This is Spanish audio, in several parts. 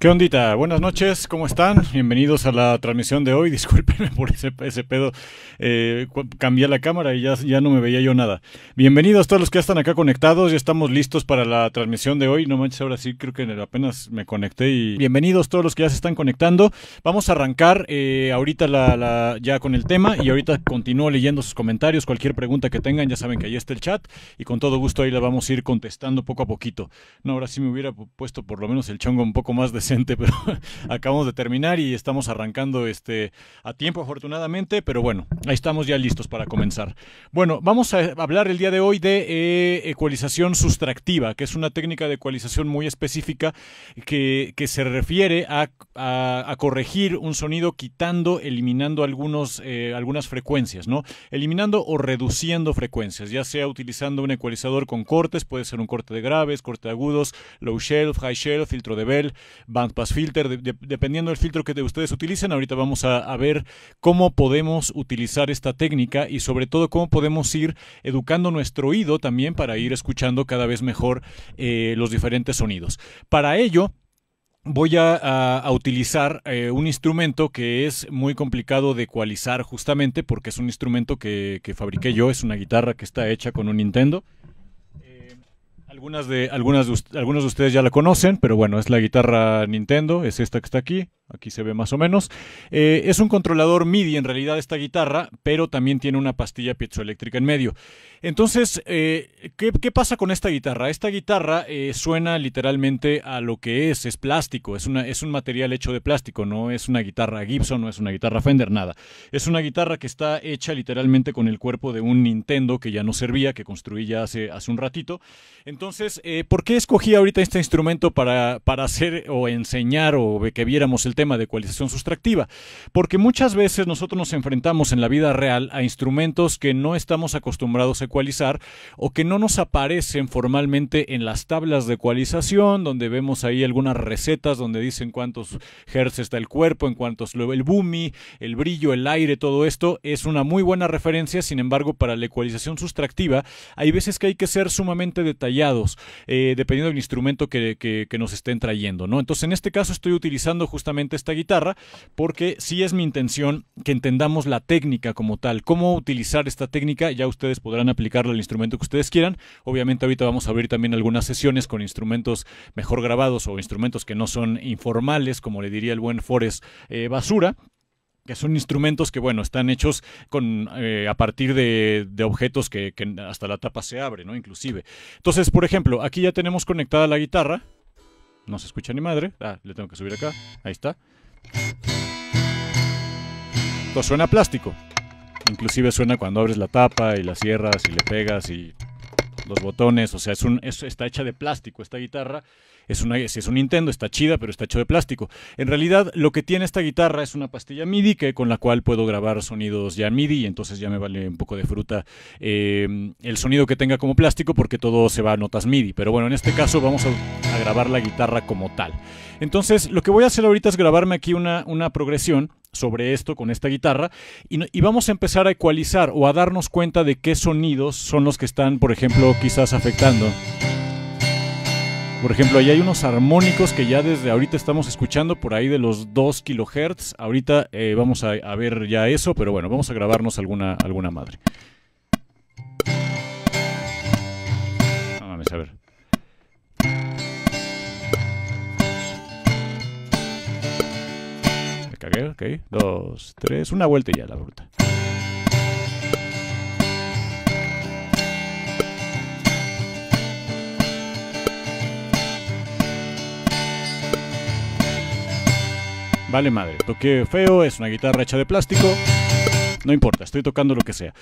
¿Qué ondita? Buenas noches, ¿cómo están? Bienvenidos a la transmisión de hoy. Discúlpenme por ese, pedo. Eh, cambié la cámara y ya, ya no me veía yo nada. Bienvenidos todos los que están acá conectados. Ya estamos listos para la transmisión de hoy. No manches, ahora sí creo que apenas me conecté. y Bienvenidos todos los que ya se están conectando. Vamos a arrancar eh, ahorita la, ya con el tema y ahorita continúo leyendo sus comentarios. Cualquier pregunta que tengan, ya saben que ahí está el chat y con todo gusto ahí la vamos a ir contestando poco a poquito. No, ahora sí me hubiera puesto por lo menos el chongo un poco más de pero acabamos de terminar y estamos arrancando este a tiempo afortunadamente, pero bueno, ahí estamos ya listos para comenzar. Bueno, vamos a hablar el día de hoy de eh, ecualización sustractiva, que es una técnica de ecualización muy específica que, se refiere a, corregir un sonido quitando, eliminando algunos, eh, algunas frecuencias, ¿no? Eliminando o reduciendo frecuencias, ya sea utilizando un ecualizador con cortes, puede ser un corte de graves, corte de agudos, low shelf, high shelf, filtro de Bell, Bandpass Filter, dependiendo del filtro que ustedes utilicen. Ahorita vamos a, ver cómo podemos utilizar esta técnica y sobre todo cómo podemos ir educando nuestro oído también para ir escuchando cada vez mejor eh, los diferentes sonidos. Para ello, voy a, utilizar eh, un instrumento que es muy complicado de ecualizar justamente porque es un instrumento que, que fabriqué yo, es una guitarra que está hecha con un Nintendo. Algunas de, algunas algunos de ustedes ya la conocen, pero bueno, es la guitarra Nintendo, es esta que está aquí, aquí se ve más o menos. Eh, es un controlador MIDI en realidad esta guitarra, pero también tiene una pastilla piezoeléctrica en medio. Entonces, eh, ¿qué, pasa con esta guitarra? Esta guitarra eh, suena literalmente a lo que es, es plástico, es, una, es un material hecho de plástico, no es una guitarra Gibson, no es una guitarra Fender, nada. Es una guitarra que está hecha literalmente con el cuerpo de un Nintendo que ya no servía, que construí ya hace, hace un ratito. Entonces, ¿por qué escogí ahorita este instrumento para, para hacer o enseñar o que viéramos el tema de ecualización sustractiva, porque muchas veces nosotros nos enfrentamos en la vida real a instrumentos que no estamos acostumbrados a ecualizar o que no nos aparecen formalmente en las tablas de ecualización, donde vemos ahí algunas recetas donde dicen cuántos hertz está el cuerpo, en cuántos el boomy, el brillo, el aire, todo esto es una muy buena referencia, sin embargo, para la ecualización sustractiva hay veces que hay que ser sumamente detallados, eh, dependiendo del instrumento que, que nos estén trayendo, ¿no? Entonces, en este caso estoy utilizando justamente esta guitarra, porque sí es mi intención que entendamos la técnica como tal, cómo utilizar esta técnica, ya ustedes podrán aplicarla al instrumento que ustedes quieran. Obviamente ahorita vamos a abrir también algunas sesiones con instrumentos mejor grabados o instrumentos que no son informales, como le diría el buen Forest eh, Basura que son instrumentos que, bueno, están hechos con, eh, a partir de, objetos que, que, hasta la tapa se abre, ¿no? Inclusive. Entonces, por ejemplo, aquí ya tenemos conectada la guitarra. No se escucha ni madre. Ah, le tengo que subir acá. Ahí está. Esto suena plástico. Inclusive suena cuando abres la tapa y la cierras y le pegas y los botones. O sea, es un, está hecha de plástico esta guitarra es una, si es un Nintendo, está chida, pero está hecho de plástico. En realidad, lo que tiene esta guitarra es una pastilla MIDI que, con la cual puedo grabar sonidos ya MIDI, y entonces ya me vale un poco de fruta eh, el sonido que tenga como plástico, porque todo se va a notas MIDI. Pero bueno, en este caso vamos a, grabar la guitarra como tal. Entonces, lo que voy a hacer ahorita es grabarme aquí una, una progresión sobre esto con esta guitarra y, vamos a empezar a ecualizar o a darnos cuenta de qué sonidos son los que están, por ejemplo, quizás afectando. Por ejemplo, ahí hay unos armónicos que ya desde ahorita estamos escuchando por ahí de los 2 kHz. Ahorita eh, vamos a, ver ya eso, pero bueno, vamos a grabarnos alguna, alguna madre. A ver. Ok. Dos, tres, una vuelta y ya la bruta. Vale madre, toque feo, es una guitarra hecha de plástico. No importa, estoy tocando lo que sea.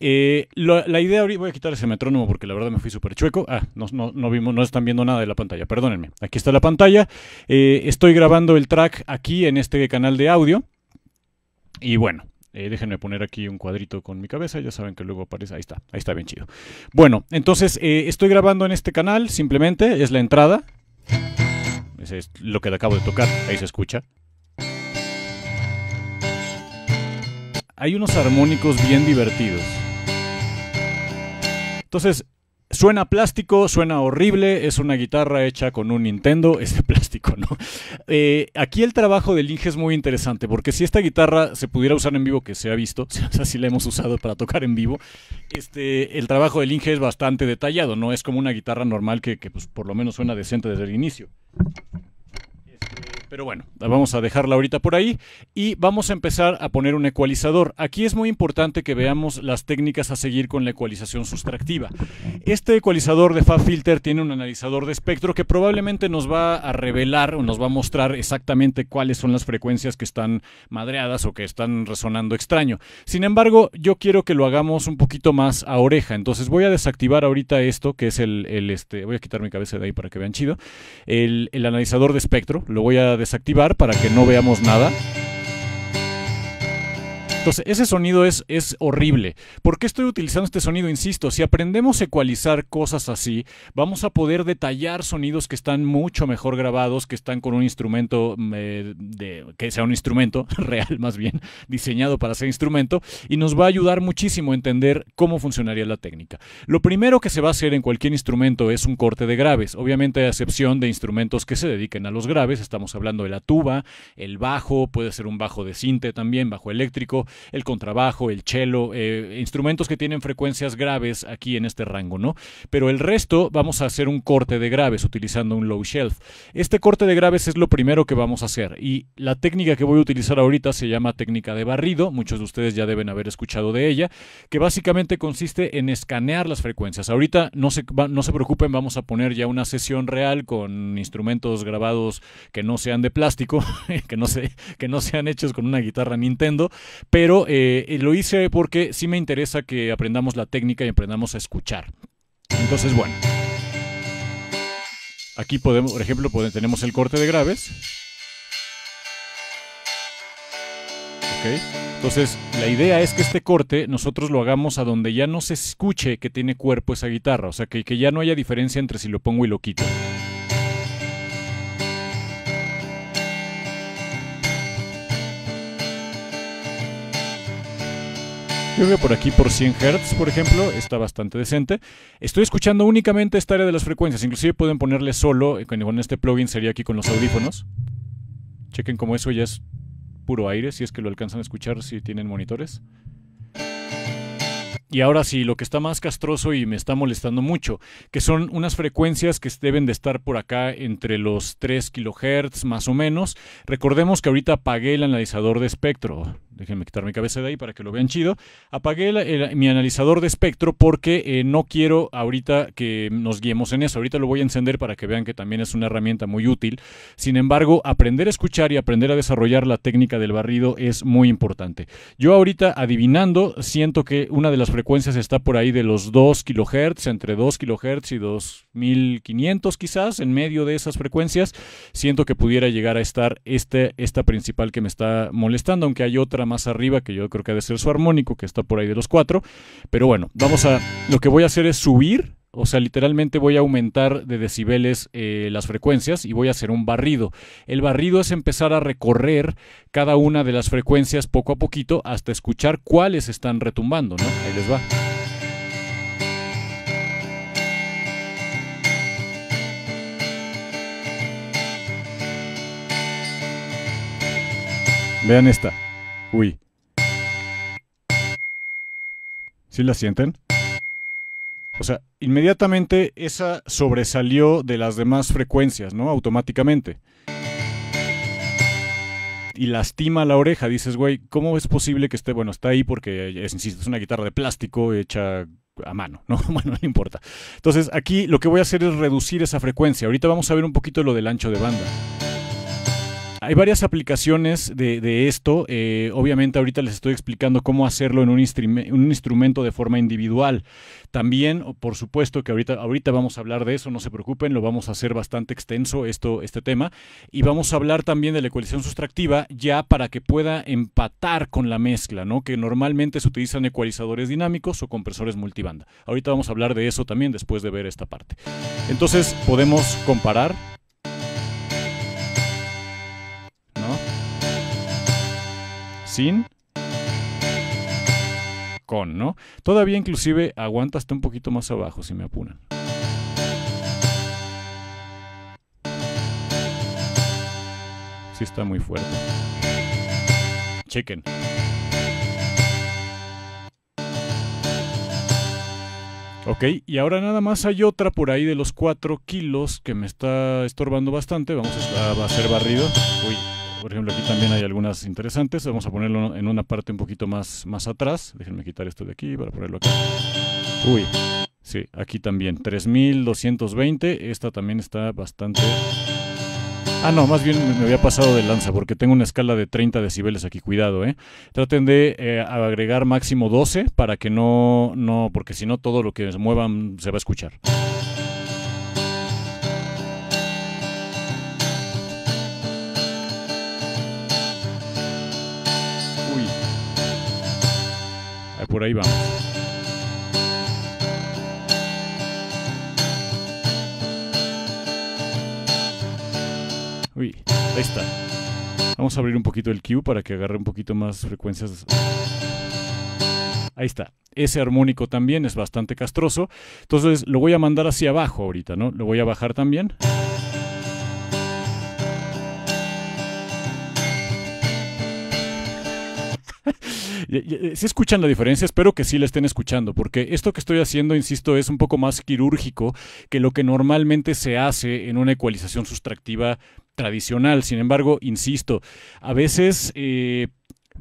Eh, la idea ahorita, voy a quitar ese metrónomo porque la verdad me fui súper chueco. Ah, no, no, vimos, no están viendo nada de la pantalla, perdónenme. Aquí está la pantalla. Eh, estoy grabando el track aquí en este canal de audio. Y bueno, eh, déjenme poner aquí un cuadrito con mi cabeza, ya saben que luego aparece, ahí está, ahí está bien chido. Bueno, entonces estoy grabando en este canal, simplemente es la entrada. Es lo que acabo de tocar, ahí se escucha. Hay unos armónicos bien divertidos. Entonces, Suena plástico, suena horrible, es una guitarra hecha con un Nintendo, es de plástico, ¿no? Eh, aquí el trabajo del Inge es muy interesante, porque si esta guitarra se pudiera usar en vivo, que se ha visto, o sea, si la hemos usado para tocar en vivo, este, el trabajo del Inge es bastante detallado, no es como una guitarra normal que, que pues, por lo menos suena decente desde el inicio. Pero bueno, vamos a dejarla ahorita por ahí y vamos a empezar a poner un ecualizador. Aquí es muy importante que veamos las técnicas a seguir con la ecualización sustractiva. Este ecualizador de FabFilter tiene un analizador de espectro que probablemente nos va a revelar o nos va a mostrar exactamente cuáles son las frecuencias que están madreadas o que están resonando extraño. Sin embargo, yo quiero que lo hagamos un poquito más a oreja. Entonces voy a desactivar ahorita esto, que es el, este, voy a quitar mi cabeza de ahí para que vean chido, el, el analizador de espectro. Lo voy a desactivar para que no veamos nada. Entonces, ese sonido es, es horrible. ¿Por qué estoy utilizando este sonido? Insisto, si aprendemos a ecualizar cosas así, vamos a poder detallar sonidos que están mucho mejor grabados, que están con un instrumento, mm, eh, de, que sea un instrumento real más bien, diseñado para ser instrumento, y nos va a ayudar muchísimo a entender cómo funcionaría la técnica. Lo primero que se va a hacer en cualquier instrumento es un corte de graves, obviamente a excepción de instrumentos que se dediquen a los graves, estamos hablando de la tuba, el bajo, puede ser un bajo de cinte también, bajo eléctrico, el contrabajo, el cello, eh, instrumentos que tienen frecuencias graves aquí en este rango, ¿no? Pero el resto vamos a hacer un corte de graves utilizando un low shelf. Este corte de graves es lo primero que vamos a hacer y la técnica que voy a utilizar ahorita se llama técnica de barrido, muchos de ustedes ya deben haber escuchado de ella, que básicamente consiste en escanear las frecuencias. Ahorita no se, no se preocupen, vamos a poner ya una sesión real con instrumentos grabados que no sean de plástico, que no, se, que no sean hechos con una guitarra Nintendo, pero pero eh, lo hice porque sí me interesa que aprendamos la técnica y aprendamos a escuchar. Entonces, bueno. Aquí podemos, por ejemplo, tenemos el corte de graves. Entonces, la idea es que este corte nosotros lo hagamos a donde ya no se escuche que tiene cuerpo esa guitarra, o sea, que, que ya no haya diferencia entre si lo pongo y lo quito. Creo que por aquí por 100 Hz, por ejemplo, está bastante decente. Estoy escuchando únicamente esta área de las frecuencias. Inclusive pueden ponerle solo, eh, con este plugin sería aquí con los audífonos. Chequen como eso ya es puro aire, si es que lo alcanzan a escuchar si tienen monitores. Y ahora sí, lo que está más castroso y me está molestando mucho, que son unas frecuencias que deben de estar por acá entre los 3 kHz más o menos. Recordemos que ahorita apagué el analizador de espectro. Déjenme quitar mi cabeza de ahí para que lo vean chido. Apagué mi analizador de espectro porque eh, no quiero ahorita que nos guiemos en eso. Ahorita lo voy a encender para que vean que también es una herramienta muy útil. Sin embargo, aprender a escuchar y aprender a desarrollar la técnica del barrido es muy importante. Yo ahorita adivinando siento que una de las frecuencias frecuencias está por ahí de los 2 kHz, entre 2 kHz y 2500 quizás, en medio de esas frecuencias. Siento que pudiera llegar a estar este, esta principal que me está molestando, aunque hay otra más arriba que yo creo que ha de ser su armónico, que está por ahí de los 4. Pero bueno, vamos a, lo que voy a hacer es subir o sea, literalmente voy a aumentar de decibeles eh, las frecuencias y voy a hacer un barrido. El barrido es empezar a recorrer cada una de las frecuencias poco a poquito hasta escuchar cuáles están retumbando, ¿no? Ahí les va. Vean esta. Uy. ¿Sí la sienten? O sea, inmediatamente esa sobresalió de las demás frecuencias, ¿no? Automáticamente. Y lastima la oreja. Dices, güey, ¿cómo es posible que esté? Bueno, está ahí porque es, es una guitarra de plástico hecha a mano, ¿no? Bueno, no importa. Entonces, aquí lo que voy a hacer es reducir esa frecuencia. Ahorita vamos a ver un poquito lo del ancho de banda. Hay varias aplicaciones de, esto. Eh, obviamente ahorita les estoy explicando cómo hacerlo en un, instrumento de forma individual. También, por supuesto que ahorita, ahorita vamos a hablar de eso, no se preocupen, lo vamos a hacer bastante extenso esto, este tema. Y vamos a hablar también de la ecualización sustractiva ya para que pueda empatar con la mezcla, ¿no? que normalmente se utilizan ecualizadores dinámicos o compresores multibanda. Ahorita vamos a hablar de eso también después de ver esta parte. Entonces podemos comparar sin con, ¿no? Todavía inclusive aguanta hasta un poquito más abajo si me apuran. Sí está muy fuerte. Chequen. Ok, y ahora nada más hay otra por ahí de los 4 kilos que me está estorbando bastante. Vamos a hacer barrido. Uy, por ejemplo, aquí también hay algunas interesantes. Vamos a ponerlo en una parte un poquito más, más atrás. Déjenme quitar esto de aquí para ponerlo acá. Uy, sí, aquí también. 3220. Esta también está bastante Ah, no, más bien me había pasado de lanza porque tengo una escala de 30 decibeles aquí, cuidado, ¿eh? Traten de eh, agregar máximo 12 para que no, no, porque si no todo lo que muevan se va a escuchar. Por ahí vamos. Uy, ahí está. Vamos a abrir un poquito el Q para que agarre un poquito más frecuencias. Ahí está. Ese armónico también es bastante castroso. Entonces lo voy a mandar hacia abajo ahorita, ¿no? Lo voy a bajar también. Si escuchan la diferencia, espero que sí la estén escuchando, porque esto que estoy haciendo, insisto, es un poco más quirúrgico que lo que normalmente se hace en una ecualización sustractiva tradicional. Sin embargo, insisto, a veces eh,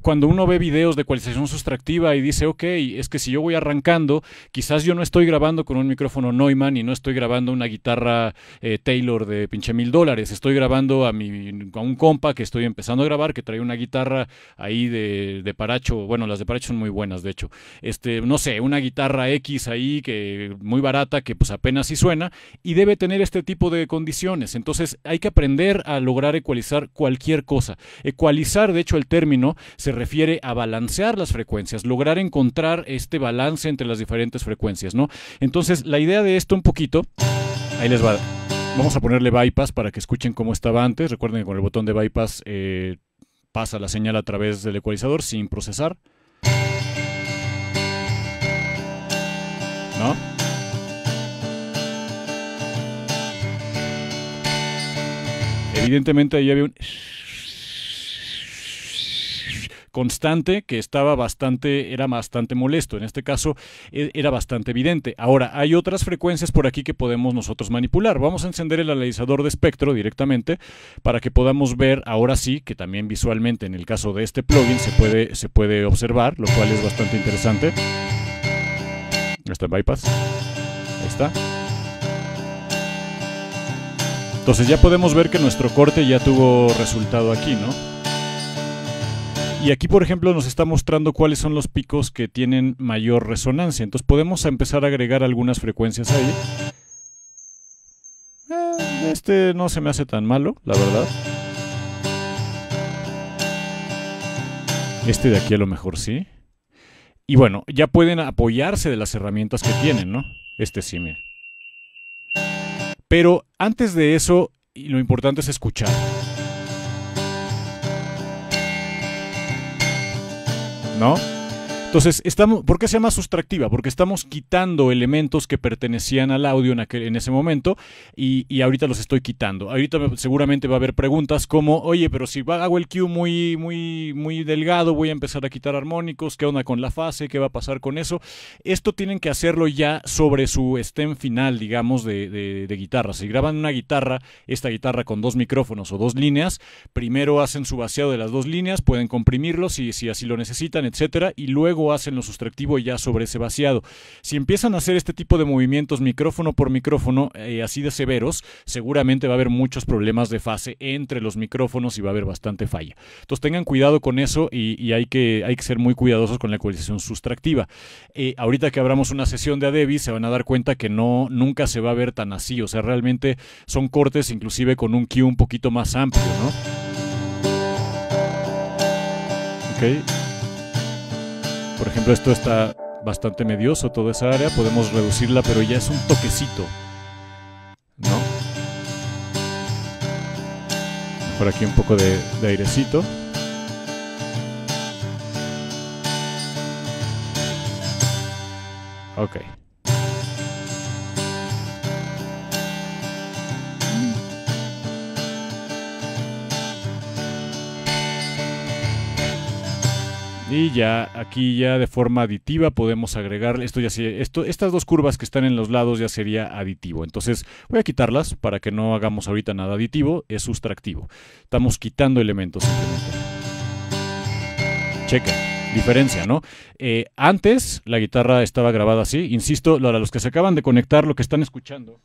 cuando uno ve videos de ecualización sustractiva y dice, ok, es que si yo voy arrancando, quizás yo no estoy grabando con un micrófono Neumann y no estoy grabando una guitarra eh, Taylor de pinche mil dólares, estoy grabando a, mi, a un compa que estoy empezando a grabar, que trae una guitarra ahí de, de paracho, bueno, las de paracho son muy buenas, de hecho, este, no sé, una guitarra X ahí que muy barata, que pues apenas sí suena, y debe tener este tipo de condiciones. Entonces hay que aprender a lograr ecualizar cualquier cosa. Ecualizar, de hecho, el término se refiere a balancear las frecuencias, lograr encontrar este balance entre las diferentes frecuencias, ¿no? Entonces, la idea de esto un poquito, ahí les va. Vamos a ponerle bypass para que escuchen cómo estaba antes. Recuerden que con el botón de bypass eh, pasa la señal a través del ecualizador sin procesar. ¿No? Evidentemente ahí había un constante que estaba bastante, era bastante molesto. En este caso e, era bastante evidente. Ahora, hay otras frecuencias por aquí que podemos nosotros manipular. Vamos a encender el analizador de espectro directamente para que podamos ver ahora sí que también visualmente en el caso de este plugin se puede, se puede observar, lo cual es bastante interesante. Está en bypass. Ahí está. Entonces ya podemos ver que nuestro corte ya tuvo resultado aquí, ¿no? Y aquí, por ejemplo, nos está mostrando cuáles son los picos que tienen mayor resonancia. Entonces podemos empezar a agregar algunas frecuencias ahí. Eh, este no se me hace tan malo, la verdad. Este de aquí a lo mejor sí. Y bueno, ya pueden apoyarse de las herramientas que tienen, ¿no? Este sí, mire. Pero antes de eso, lo importante es escuchar. ¿No? Entonces, estamos, ¿por qué se llama sustractiva? Porque estamos quitando elementos que pertenecían al audio en, aquel, en ese momento y, y, ahorita los estoy quitando. Ahorita seguramente va a haber preguntas como, oye, pero si hago el cue muy, muy, muy delgado, voy a empezar a quitar armónicos, ¿qué onda con la fase? ¿Qué va a pasar con eso? Esto tienen que hacerlo ya sobre su stem final, digamos, de, de, de guitarra. Si graban una guitarra, esta guitarra con dos micrófonos o dos líneas, primero hacen su vaciado de las dos líneas, pueden comprimirlo si, si así lo necesitan, etcétera, y luego hacen lo sustractivo ya sobre ese vaciado. Si empiezan a hacer este tipo de movimientos micrófono por micrófono, eh, así de severos, seguramente va a haber muchos problemas de fase entre los micrófonos y va a haber bastante falla. Entonces tengan cuidado con eso y, hay, que, hay que ser muy cuidadosos con la ecualización sustractiva. Eh, ahorita que abramos una sesión de Adebi se van a dar cuenta que no, nunca se va a ver tan así, o sea, realmente son cortes inclusive con un Q un poquito más amplio, ¿no? Ok. Por ejemplo, esto está bastante medioso, toda esa área. Podemos reducirla, pero ya es un toquecito. ¿No? Por aquí un poco de, de airecito. Ok. Y ya aquí ya de forma aditiva podemos agregar esto ya esto estas dos curvas que están en los lados ya sería aditivo. Entonces voy a quitarlas para que no hagamos ahorita nada aditivo, es sustractivo. Estamos quitando elementos simplemente. Checa, diferencia, ¿no? Eh, antes la guitarra estaba grabada así, insisto, para los que se acaban de conectar, lo que están escuchando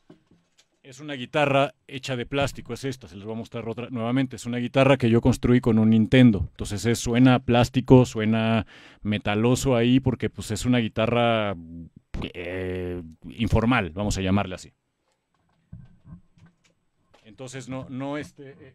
es una guitarra hecha de plástico, es esta, se les voy a mostrar otra, nuevamente. Es una guitarra que yo construí con un Nintendo. Entonces suena plástico, suena metaloso ahí porque pues es una guitarra eh, informal, vamos a llamarle así. Entonces no, no este... Eh,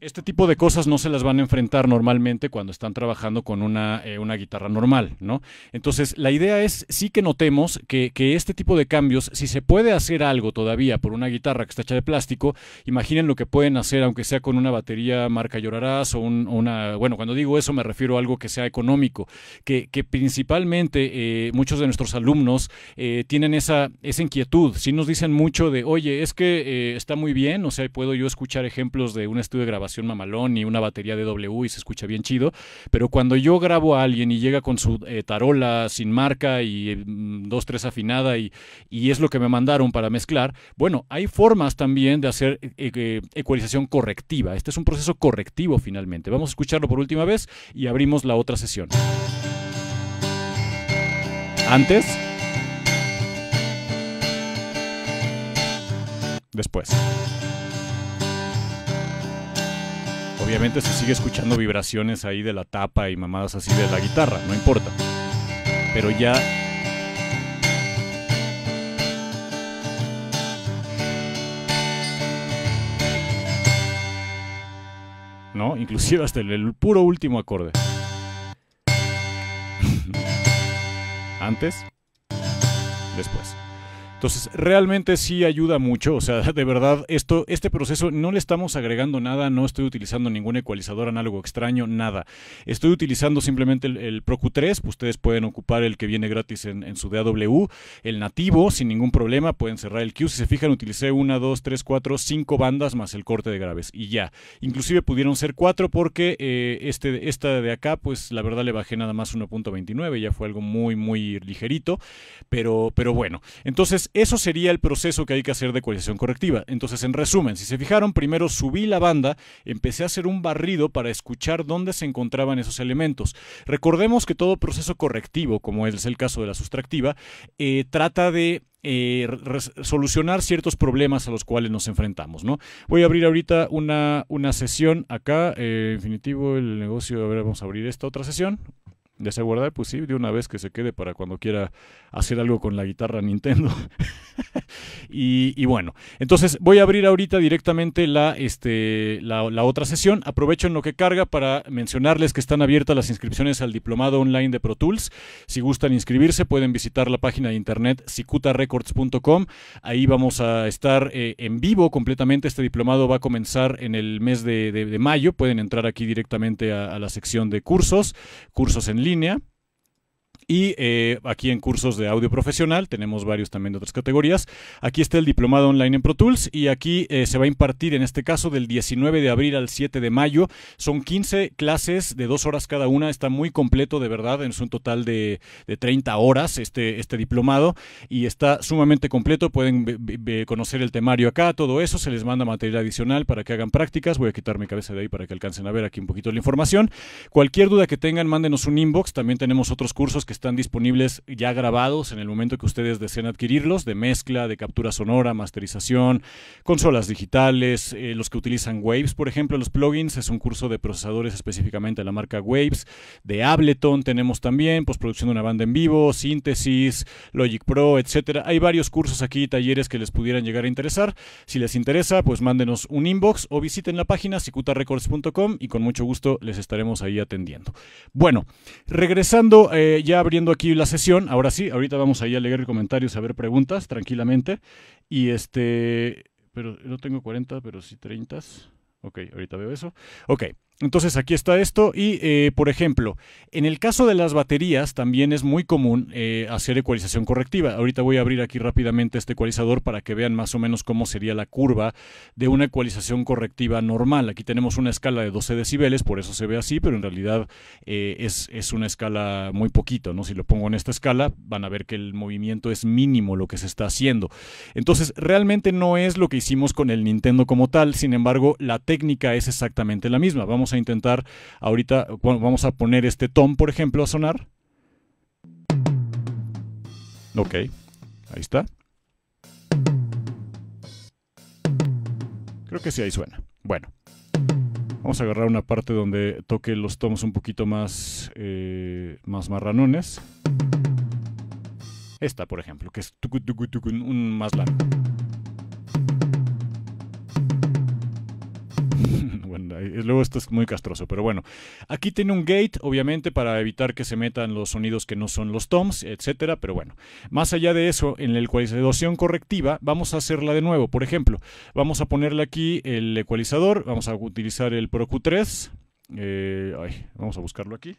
este tipo de cosas no se las van a enfrentar normalmente cuando están trabajando con una, eh, una guitarra normal, ¿no? Entonces, la idea es sí que notemos que, este tipo de cambios, si se puede hacer algo todavía por una guitarra que está hecha de plástico, imaginen lo que pueden hacer, aunque sea con una batería marca Llorarás o una... Bueno, cuando digo eso me refiero a algo que sea económico, que, principalmente eh, muchos de nuestros alumnos eh, tienen esa, esa inquietud. Si nos dicen mucho de, oye, es que está muy bien, o sea, puedo yo escuchar ejemplos de un estudio de grabación mamalón y una batería de W y se escucha bien chido, pero cuando yo grabo a alguien y llega con su eh, tarola sin marca y mm, dos, tres afinada y, y, es lo que me mandaron para mezclar, bueno, hay formas también de hacer eh, eh, ecualización correctiva. Este es un proceso correctivo finalmente. Vamos a escucharlo por última vez y abrimos la otra sesión. Antes. Después. Obviamente se sigue escuchando vibraciones ahí de la tapa y mamadas así de la guitarra, no importa. Pero ya... ¿No? Inclusive hasta el, puro último acorde. Antes, después. Entonces, realmente sí ayuda mucho, o sea, de verdad, esto, este proceso no le estamos agregando nada, no estoy utilizando ningún ecualizador análogo extraño, nada. Estoy utilizando simplemente el, Pro Q3, pues ustedes pueden ocupar el que viene gratis en, su DAW, el nativo, sin ningún problema, pueden cerrar el Q. Si se fijan, utilicé una, dos, tres, cuatro, cinco bandas más el corte de graves y ya. Inclusive pudieron ser cuatro porque eh, este, esta de acá, pues la verdad le bajé nada más 1.29, ya fue algo muy, muy ligerito, pero, pero bueno. Entonces, eso sería el proceso que hay que hacer de ecualización correctiva. Entonces, en resumen, si se fijaron, primero subí la banda, empecé a hacer un barrido para escuchar dónde se encontraban esos elementos. Recordemos que todo proceso correctivo, como es el caso de la sustractiva, eh, trata de eh, solucionar ciertos problemas a los cuales nos enfrentamos. ¿no? Voy a abrir ahorita una, una sesión acá, eh, Infinitivo, el negocio, a ver, vamos a abrir esta otra sesión. ¿Desea guardar? Pues sí, de una vez que se quede para cuando quiera hacer algo con la guitarra Nintendo. y, bueno, entonces voy a abrir ahorita directamente la, este, la, otra sesión. Aprovecho en lo que carga para mencionarles que están abiertas las inscripciones al diplomado online de Pro Tools. Si gustan inscribirse, pueden visitar la página de internet cicutarecords.com. Ahí vamos a estar eh, en vivo completamente. Este diplomado va a comenzar en el mes de, mayo. Pueden entrar aquí directamente a, a la sección de cursos, cursos en línea. Y eh, aquí en cursos de audio profesional tenemos varios también de otras categorías. Aquí está el diplomado online en Pro Tools y aquí eh, se va a impartir en este caso del 19 de abril al 7 de mayo. Son 15 clases de dos horas cada una. Está muy completo de verdad. Es un total de, 30 horas este, este diplomado y está sumamente completo. Pueden conocer el temario acá, todo eso. Se les manda material adicional para que hagan prácticas. Voy a quitar mi cabeza de ahí para que alcancen a ver aquí un poquito la información. Cualquier duda que tengan, mándenos un inbox. También tenemos otros cursos que están disponibles ya grabados en el momento que ustedes deseen adquirirlos, de mezcla, de captura sonora, masterización, consolas digitales, eh, los que utilizan Waves, por ejemplo, los plugins, es un curso de procesadores específicamente de la marca Waves, de Ableton tenemos también, postproducción de una banda en vivo, síntesis, Logic Pro, etcétera. Hay varios cursos aquí, talleres que les pudieran llegar a interesar. Si les interesa, pues mándenos un inbox o visiten la página cicutarecords.com y con mucho gusto les estaremos ahí atendiendo. Bueno, regresando eh, ya abriendo aquí la sesión. Ahora sí, ahorita vamos ahí a leer comentarios, a ver preguntas tranquilamente. Y este, pero no tengo 40, pero sí 30. Ok, ahorita veo eso. Ok, Entonces aquí está esto y, eh, por ejemplo, en el caso de las baterías también es muy común eh, hacer ecualización correctiva. Ahorita voy a abrir aquí rápidamente este ecualizador para que vean más o menos cómo sería la curva de una ecualización correctiva normal. Aquí tenemos una escala de 12 decibeles, por eso se ve así, pero en realidad eh, es, es, una escala muy poquito. ¿no? Si lo pongo en esta escala, van a ver que el movimiento es mínimo lo que se está haciendo. Entonces, realmente no es lo que hicimos con el Nintendo como tal, sin embargo, la técnica es exactamente la misma. Vamos a intentar ahorita, vamos a poner este tom, por ejemplo, a sonar. Ok, ahí está. Creo que sí, ahí suena. Bueno, vamos a agarrar una parte donde toque los toms un poquito más, eh, más marranones. Esta, por ejemplo, que es un más largo. luego esto es muy castroso, pero bueno. Aquí tiene un gate, obviamente, para evitar que se metan los sonidos que no son los toms, etcétera, pero bueno. Más allá de eso, en la ecualización correctiva, vamos a hacerla de nuevo. Por ejemplo, vamos a ponerle aquí el ecualizador, vamos a utilizar el Pro Q3. Eh, vamos a buscarlo aquí.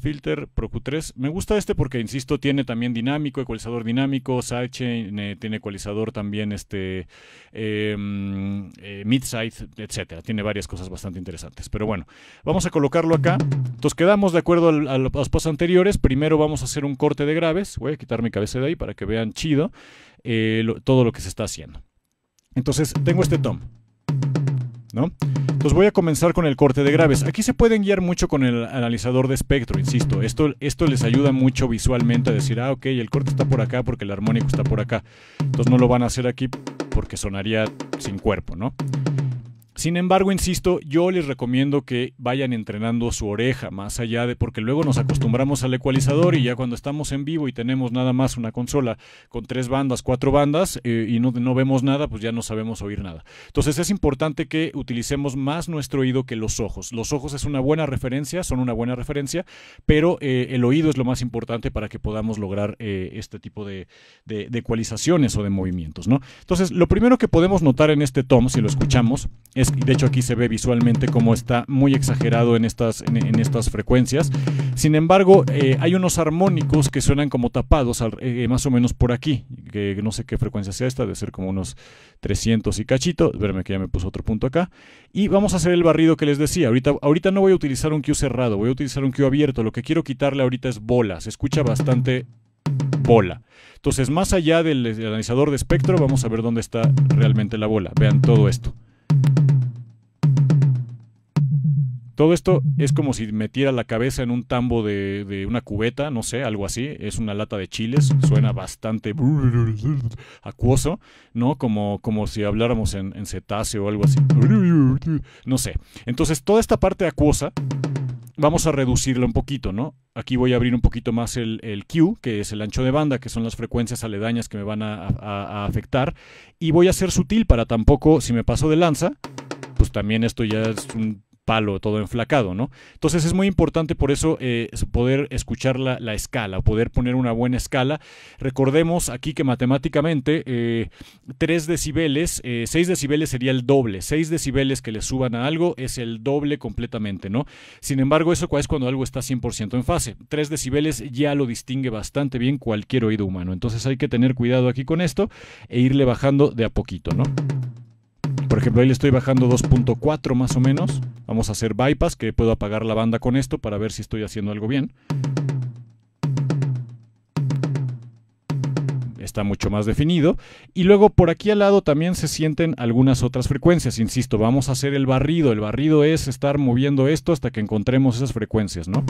Filter Pro Q3. Me gusta este porque, insisto, tiene también dinámico, ecualizador dinámico, sidechain, eh, tiene ecualizador también este em, eh, mid-side, etcétera. Tiene varias cosas bastante interesantes. Pero bueno, vamos a colocarlo acá. Entonces quedamos de acuerdo a los pasos anteriores. Primero vamos a hacer un corte de graves. Voy a quitar mi cabeza de ahí para que vean chido eh, todo lo que se está haciendo. Entonces tengo este tom. ¿No? Entonces voy a comenzar con el corte de graves. Aquí se pueden guiar mucho con el analizador de espectro, insisto. Esto, esto les ayuda mucho visualmente a decir, ah, ok, el corte está por acá porque el armónico está por acá. Entonces no lo van a hacer aquí porque sonaría sin cuerpo, ¿no? Sin embargo, insisto, yo les recomiendo que vayan entrenando su oreja más allá de porque luego nos acostumbramos al ecualizador y ya cuando estamos en vivo y tenemos nada más una consola con tres bandas, cuatro bandas eh, y no, no, vemos nada, pues ya no sabemos oír nada. Entonces es importante que utilicemos más nuestro oído que los ojos. Los ojos es una buena referencia, son una buena referencia, pero eh, el oído es lo más importante para que podamos lograr eh, este tipo de, de, ecualizaciones o de movimientos. ¿no? Entonces, lo primero que podemos notar en este tom, si lo escuchamos, es de hecho aquí se ve visualmente cómo está muy exagerado en estas, en, estas frecuencias. Sin embargo, eh, hay unos armónicos que suenan como tapados, eh, más o menos por aquí, que no sé qué frecuencia sea esta, debe ser como unos 300 y cachito. Verme que ya me puso otro punto acá. Y vamos a hacer el barrido que les decía. Ahorita, ahorita no voy a utilizar un Q cerrado, voy a utilizar un Q abierto. Lo que quiero quitarle ahorita es bola. Se escucha bastante bola. Entonces, más allá del analizador de espectro, vamos a ver dónde está realmente la bola. Vean todo esto. Todo esto es como si metiera la cabeza en un tambo de, una cubeta, no sé, algo así. Es una lata de chiles, suena bastante acuoso, ¿no? Como, como si habláramos en, en cetáceo o algo así. No sé. Entonces, toda esta parte acuosa vamos a reducirla un poquito, ¿no? Aquí voy a abrir un poquito más el, Q, que es el ancho de banda, que son las frecuencias aledañas que me van a, a afectar. Y voy a ser sutil para tampoco, si me paso de lanza, pues también esto ya es un palo todo enflacado, ¿no? Entonces es muy importante por eso eh, poder escuchar la, la, escala, poder poner una buena escala. Recordemos aquí que matemáticamente eh, 3 decibeles, 6 eh, decibeles sería el doble, 6 decibeles que le suban a algo es el doble completamente, ¿no? Sin embargo, eso es cuando algo está 100% en fase. 3 decibeles ya lo distingue bastante bien cualquier oído humano, entonces hay que tener cuidado aquí con esto e irle bajando de a poquito, ¿no? Por ejemplo, ahí le estoy bajando 2.4 más o menos. Vamos a hacer bypass, que puedo apagar la banda con esto para ver si estoy haciendo algo bien. Está mucho más definido. Y luego por aquí al lado también se sienten algunas otras frecuencias. Insisto, vamos a hacer el barrido. El barrido es estar moviendo esto hasta que encontremos esas frecuencias, ¿no?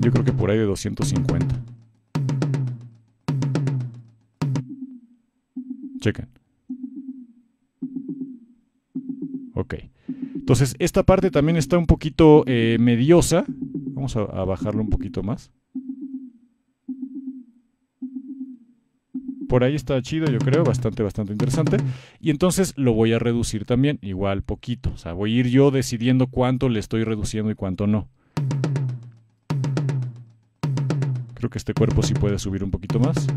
Yo creo que por ahí de 250. Chequen. Entonces, esta parte también está un poquito eh, mediosa. Vamos a, bajarlo un poquito más. Por ahí está chido, yo creo, bastante, bastante interesante. Y entonces lo voy a reducir también, igual poquito. O sea, voy a ir yo decidiendo cuánto le estoy reduciendo y cuánto no. Creo que este cuerpo sí puede subir un poquito más.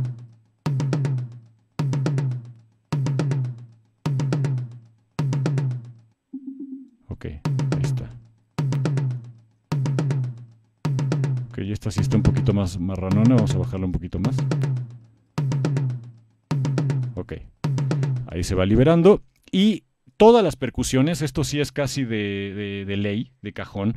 Esta está un poquito más marranona. Vamos a bajarla un poquito más. Ok. Ahí se va liberando. Y todas las percusiones, esto sí es casi de, de ley, de cajón,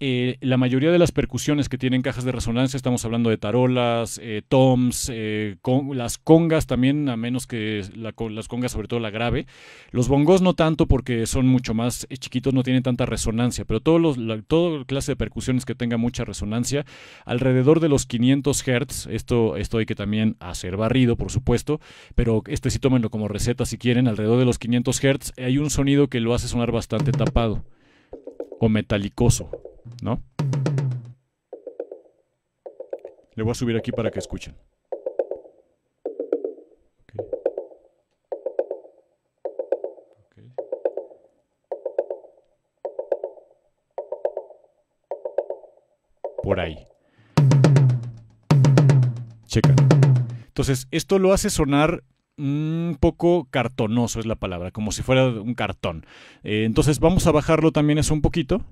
eh, la mayoría de las percusiones que tienen cajas de resonancia, estamos hablando de tarolas, eh, toms, eh, las congas también, a menos que las congas, sobre todo la grave. Los bongos no tanto porque son mucho más chiquitos, no tienen tanta resonancia, pero los, toda clase de percusiones que tenga mucha resonancia, alrededor de los 500 Hz, esto, esto hay que también hacer barrido, por supuesto, pero este sí tómenlo como receta si quieren, alrededor de los 500 Hz hay un sonido que lo hace sonar bastante tapado o metalicoso. ¿No? Le voy a subir aquí para que escuchen. Por ahí. Checa. Entonces, esto lo hace sonar un poco cartonoso, es la palabra, como si fuera un cartón. Eh, entonces, vamos a bajarlo también eso un poquito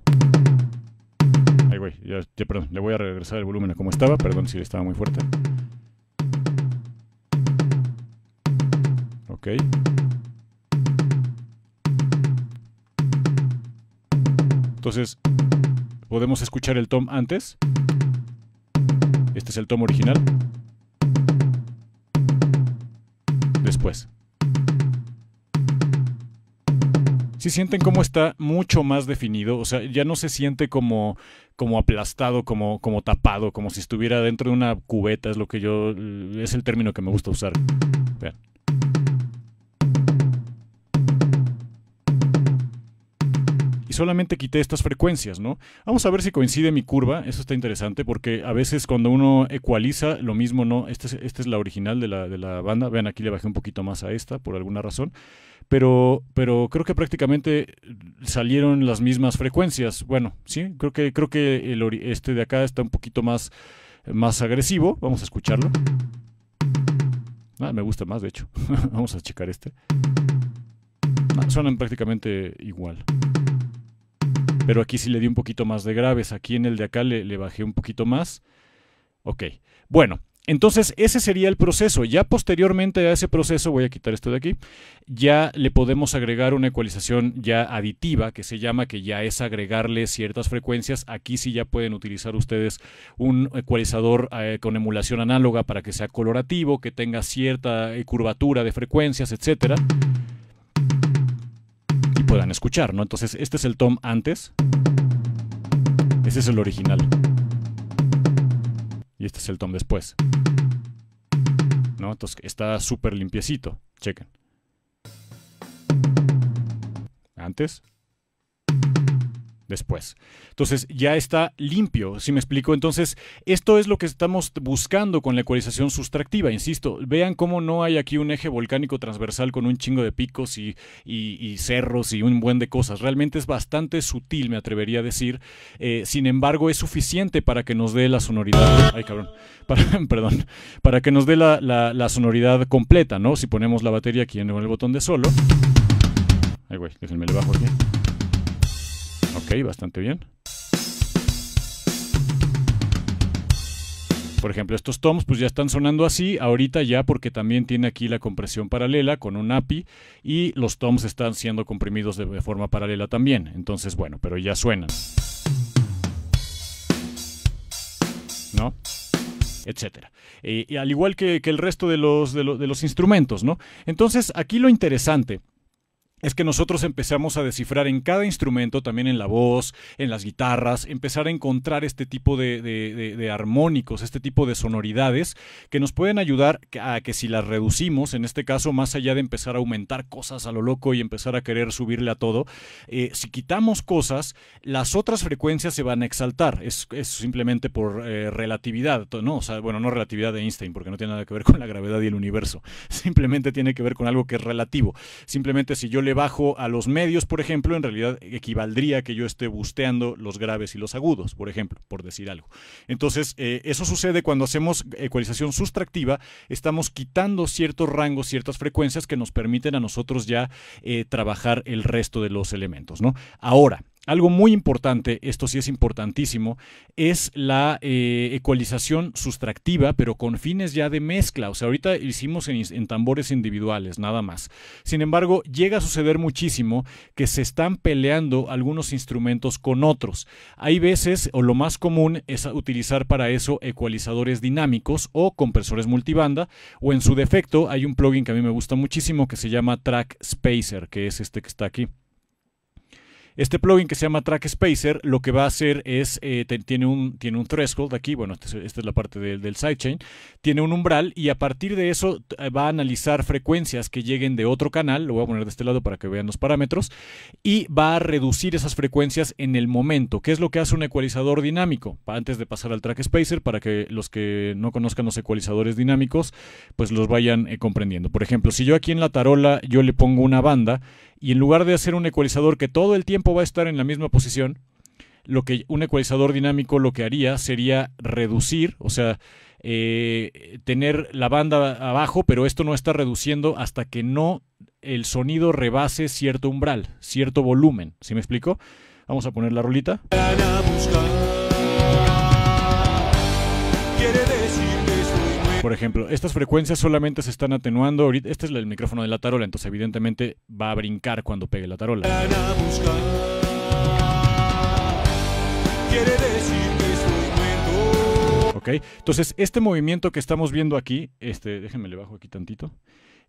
perdón, le voy a regresar el volumen a como estaba, perdón si estaba muy fuerte. Ok. Entonces, podemos escuchar el tom antes. Este es el tom original. Después. Si sienten cómo está mucho más definido, o sea, ya no se siente como, como aplastado, como, como tapado, como si estuviera dentro de una cubeta, es lo que yo, es el término que me gusta usar. Solamente quité estas frecuencias, ¿no? Vamos a ver si coincide mi curva, eso está interesante, porque a veces cuando uno ecualiza, lo mismo no, esta es, la original de la, banda, vean aquí le bajé un poquito más a esta, por alguna razón pero, pero creo que prácticamente salieron las mismas frecuencias. Bueno, sí, creo que, creo que este de acá está un poquito más, más agresivo. Vamos a escucharlo. Ah, me gusta más, de hecho. Vamos a checar este. Ah, suenan prácticamente igual. Pero aquí sí le di un poquito más de graves. Aquí en el de acá le, bajé un poquito más. Ok. Bueno, entonces, ese sería el proceso. Ya posteriormente a ese proceso, voy a quitar esto de aquí, ya le podemos agregar una ecualización ya aditiva, que se llama, que ya es agregarle ciertas frecuencias. Aquí sí ya pueden utilizar ustedes un ecualizador eh, con emulación análoga para que sea colorativo, que tenga cierta eh, curvatura de frecuencias, etcétera. Puedan escuchar, ¿no? Entonces, este es el tom antes. Ese es el original. Y este es el tom después. ¿No? Entonces está súper limpiecito. Chequen. Antes después. Entonces ya está limpio, si me explico. Entonces, esto es lo que estamos buscando con la ecualización sustractiva. Insisto, vean cómo no hay aquí un eje volcánico transversal con un chingo de picos y, cerros y un buen de cosas. Realmente es bastante sutil, me atrevería a decir. Eh, sin embargo, es suficiente para que nos dé la sonoridad. Ay, cabrón. Perdón. Para que nos dé la, la, sonoridad completa, ¿no? Si ponemos la batería aquí en el botón de solo. Ay, güey, déjenme le bajo aquí. Ok, bastante bien. Por ejemplo, estos toms pues ya están sonando así, ahorita ya porque también tiene aquí la compresión paralela con un API y los toms están siendo comprimidos de forma paralela también. Entonces, bueno, pero ya suenan. ¿No? Etcétera. Eh, y al igual que, el resto de los, de los instrumentos, ¿no? Entonces, aquí lo interesante es que nosotros empezamos a descifrar en cada instrumento, también en la voz, en las guitarras, empezar a encontrar este tipo de, armónicos, este tipo de sonoridades que nos pueden ayudar a que si las reducimos, en este caso, más allá de empezar a aumentar cosas a lo loco y empezar a querer subirle a todo, eh, si quitamos cosas, las otras frecuencias se van a exaltar. Es, simplemente por eh, relatividad, ¿no? Bueno, no relatividad de Einstein, porque no tiene nada que ver con la gravedad y el universo. Simplemente tiene que ver con algo que es relativo. Simplemente si yo le bajo a los medios, por ejemplo, en realidad equivaldría que yo esté busteando los graves y los agudos, por ejemplo, por decir algo. Entonces, eh, eso sucede cuando hacemos ecualización sustractiva, estamos quitando ciertos rangos, ciertas frecuencias que nos permiten a nosotros ya eh, trabajar el resto de los elementos. ¿no? Ahora, algo muy importante, esto sí es importantísimo, es la eh, ecualización sustractiva, pero con fines ya de mezcla. O sea, ahorita hicimos en, tambores individuales, nada más. Sin embargo, llega a suceder muchísimo que se están peleando algunos instrumentos con otros. Hay veces, o lo más común, es utilizar para eso ecualizadores dinámicos o compresores multibanda, o en su defecto hay un plugin que a mí me gusta muchísimo que se llama Track Spacer, que es este que está aquí. Este plugin que se llama Track Spacer lo que va a hacer es, eh, tiene, un, tiene un threshold aquí, bueno, este esta es la parte del sidechain, tiene un umbral y a partir de eso eh, va a analizar frecuencias que lleguen de otro canal, lo voy a poner de este lado para que vean los parámetros, y va a reducir esas frecuencias en el momento, que es lo que hace un ecualizador dinámico, antes de pasar al Track Spacer, para que los que no conozcan los ecualizadores dinámicos, pues los vayan eh, comprendiendo. Por ejemplo, si yo aquí en la tarola yo le pongo una banda, y en lugar de hacer un ecualizador que todo el tiempo va a estar en la misma posición, lo que un ecualizador dinámico lo que haría sería reducir, o sea, eh, tener la banda abajo, pero esto no está reduciendo hasta que no el sonido rebase cierto umbral, cierto volumen. ¿Sí me explico? Vamos a poner la rolita. Por ejemplo, estas frecuencias solamente se están atenuando. Ahorita, este es el micrófono de la tarola, entonces evidentemente va a brincar cuando pegue la tarola. Ok, entonces este movimiento que estamos viendo aquí, este, déjenme le bajo aquí tantito.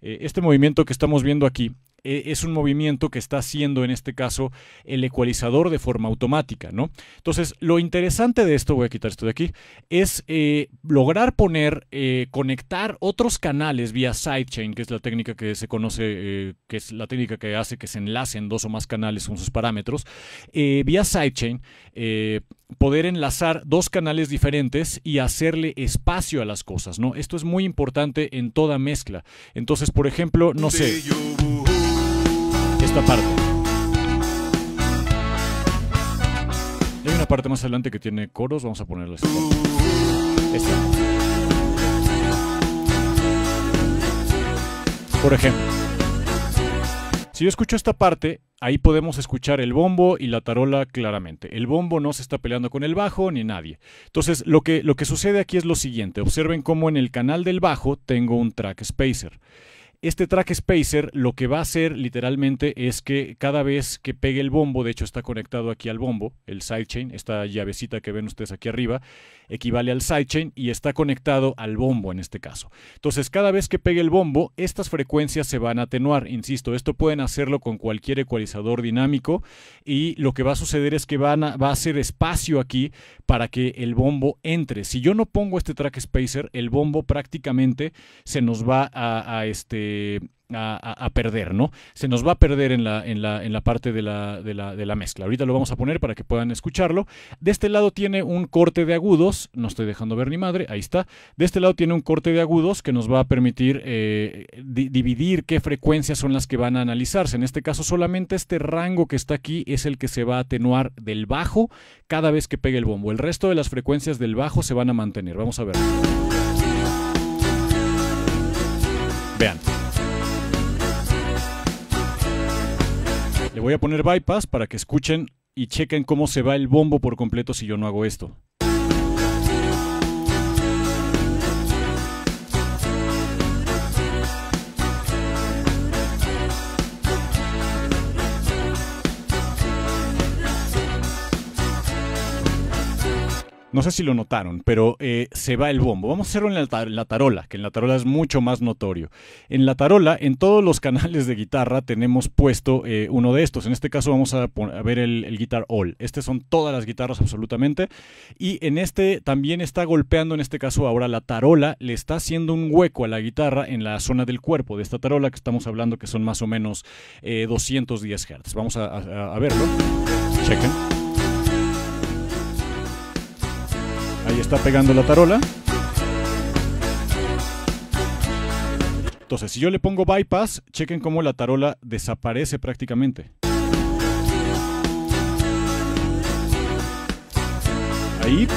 Eh, este movimiento que estamos viendo aquí es un movimiento que está haciendo en este caso el ecualizador de forma automática, ¿no? Entonces, lo interesante de esto, voy a quitar esto de aquí, es eh, lograr poner, eh, conectar otros canales vía sidechain, que es la técnica que se conoce, eh, que es la técnica que hace que se enlacen dos o más canales con sus parámetros, vía sidechain, poder enlazar dos canales diferentes y hacerle espacio a las cosas, ¿no? Esto es muy importante en toda mezcla. Entonces, por ejemplo, no sé esta parte. hay una parte más adelante que tiene coros, vamos a ponerla esta Esta. Por ejemplo, si yo escucho esta parte, ahí podemos escuchar el bombo y la tarola claramente. El bombo no se está peleando con el bajo ni nadie. Entonces, lo que, lo que sucede aquí es lo siguiente. Observen cómo en el canal del bajo tengo un track spacer. Este track spacer lo que va a hacer literalmente es que cada vez que pegue el bombo, de hecho está conectado aquí al bombo, el sidechain, esta llavecita que ven ustedes aquí arriba, equivale al sidechain y está conectado al bombo en este caso. Entonces, cada vez que pegue el bombo, estas frecuencias se van a atenuar. Insisto, esto pueden hacerlo con cualquier ecualizador dinámico y lo que va a suceder es que va a hacer espacio aquí para que el bombo entre. Si yo no pongo este track spacer, el bombo prácticamente se nos va a, a este a, perder, ¿no? Se nos va a perder en la, en la, en la parte de la, de, la, de la, mezcla. Ahorita lo vamos a poner para que puedan escucharlo. De este lado tiene un corte de agudos, no estoy dejando ver ni madre, ahí está. De este lado tiene un corte de agudos que nos va a permitir eh, dividir qué frecuencias son las que van a analizarse. En este caso solamente este rango que está aquí es el que se va a atenuar del bajo cada vez que pegue el bombo. El resto de las frecuencias del bajo se van a mantener. Vamos a ver. Le voy a poner bypass para que escuchen y chequen cómo se va el bombo por completo si yo no hago esto. No sé si lo notaron, pero eh, se va el bombo. Vamos a hacerlo en la, tarola, que en la tarola es mucho más notorio. En la tarola, en todos los canales de guitarra, tenemos puesto eh, uno de estos. En este caso vamos a, ver el, Guitar All. Estas son todas las guitarras absolutamente. Y en este también está golpeando, en este caso ahora la tarola, le está haciendo un hueco a la guitarra en la zona del cuerpo de esta tarola que estamos hablando que son más o menos 210 eh, Hz. Vamos a, a verlo. Chequen. Ahí está pegando la tarola. Entonces, si yo le pongo bypass, chequen cómo la tarola desaparece prácticamente. Ahí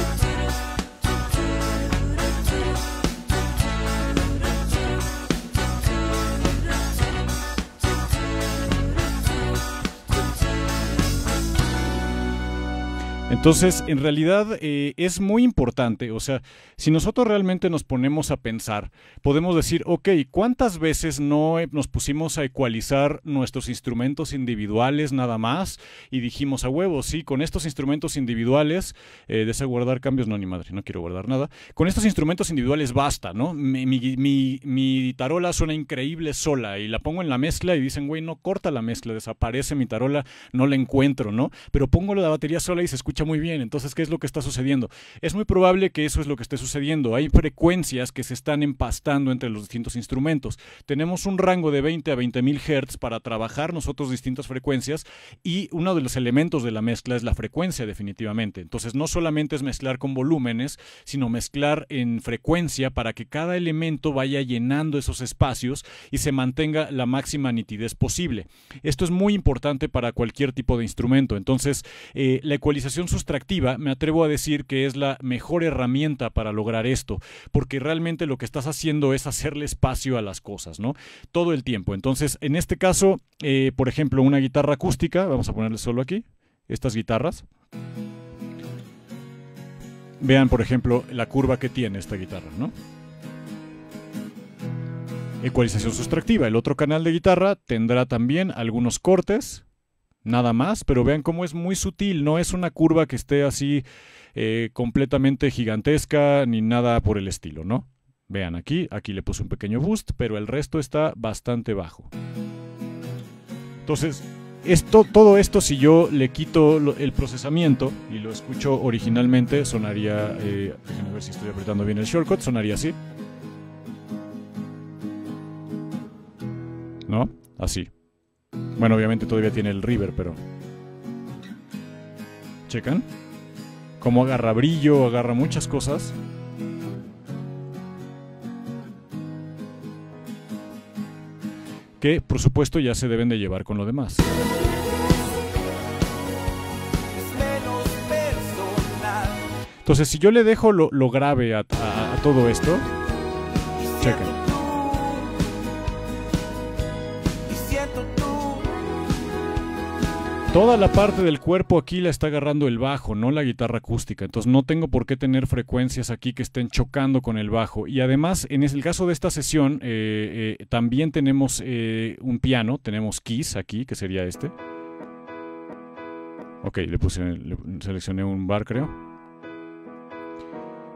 Entonces, en realidad eh, es muy importante, o sea, si nosotros realmente nos ponemos a pensar, podemos decir, ok, ¿cuántas veces no nos pusimos a ecualizar nuestros instrumentos individuales nada más y dijimos a huevo, sí, con estos instrumentos individuales, eh, desea guardar cambios, no, ni madre, no quiero guardar nada, con estos instrumentos individuales basta, ¿no? Mi, mi, mi tarola suena increíble sola y la pongo en la mezcla y dicen, güey, no corta la mezcla, desaparece mi tarola, no la encuentro, ¿no? Pero pongo la batería sola y se escucha muy bien. Entonces, ¿qué es lo que está sucediendo? Es muy probable que eso es lo que esté sucediendo. Hay frecuencias que se están empastando entre los distintos instrumentos. Tenemos un rango de 20 a 20 mil Hz para trabajar nosotros distintas frecuencias y uno de los elementos de la mezcla es la frecuencia definitivamente. Entonces, no solamente es mezclar con volúmenes, sino mezclar en frecuencia para que cada elemento vaya llenando esos espacios y se mantenga la máxima nitidez posible. Esto es muy importante para cualquier tipo de instrumento. Entonces, eh, la ecualización sustractiva, me atrevo a decir que es la mejor herramienta para lograr esto, porque realmente lo que estás haciendo es hacerle espacio a las cosas, ¿no? Todo el tiempo. Entonces, en este caso, eh, por ejemplo, una guitarra acústica, vamos a ponerle solo aquí, estas guitarras. Vean, por ejemplo, la curva que tiene esta guitarra, ¿no? Ecualización sustractiva. El otro canal de guitarra tendrá también algunos cortes, nada más, pero vean cómo es muy sutil, no es una curva que esté así eh, completamente gigantesca ni nada por el estilo, ¿no? Vean aquí, aquí le puse un pequeño boost, pero el resto está bastante bajo. Entonces, esto, todo esto si yo le quito el procesamiento y lo escucho originalmente, sonaría, eh, déjenme ver si estoy apretando bien el shortcut, sonaría así. ¿No? Así. Bueno, obviamente todavía tiene el river, pero... ¿Checan? Como agarra brillo, agarra muchas cosas. Que por supuesto ya se deben de llevar con lo demás. Entonces, si yo le dejo lo, grave a, a todo esto, chequen. Toda la parte del cuerpo aquí la está agarrando el bajo, no la guitarra acústica. Entonces no tengo por qué tener frecuencias aquí que estén chocando con el bajo. Y además, en el caso de esta sesión, eh, eh, también tenemos eh, un piano, tenemos keys aquí, que sería este. Ok, le puse, le seleccioné un bar, creo.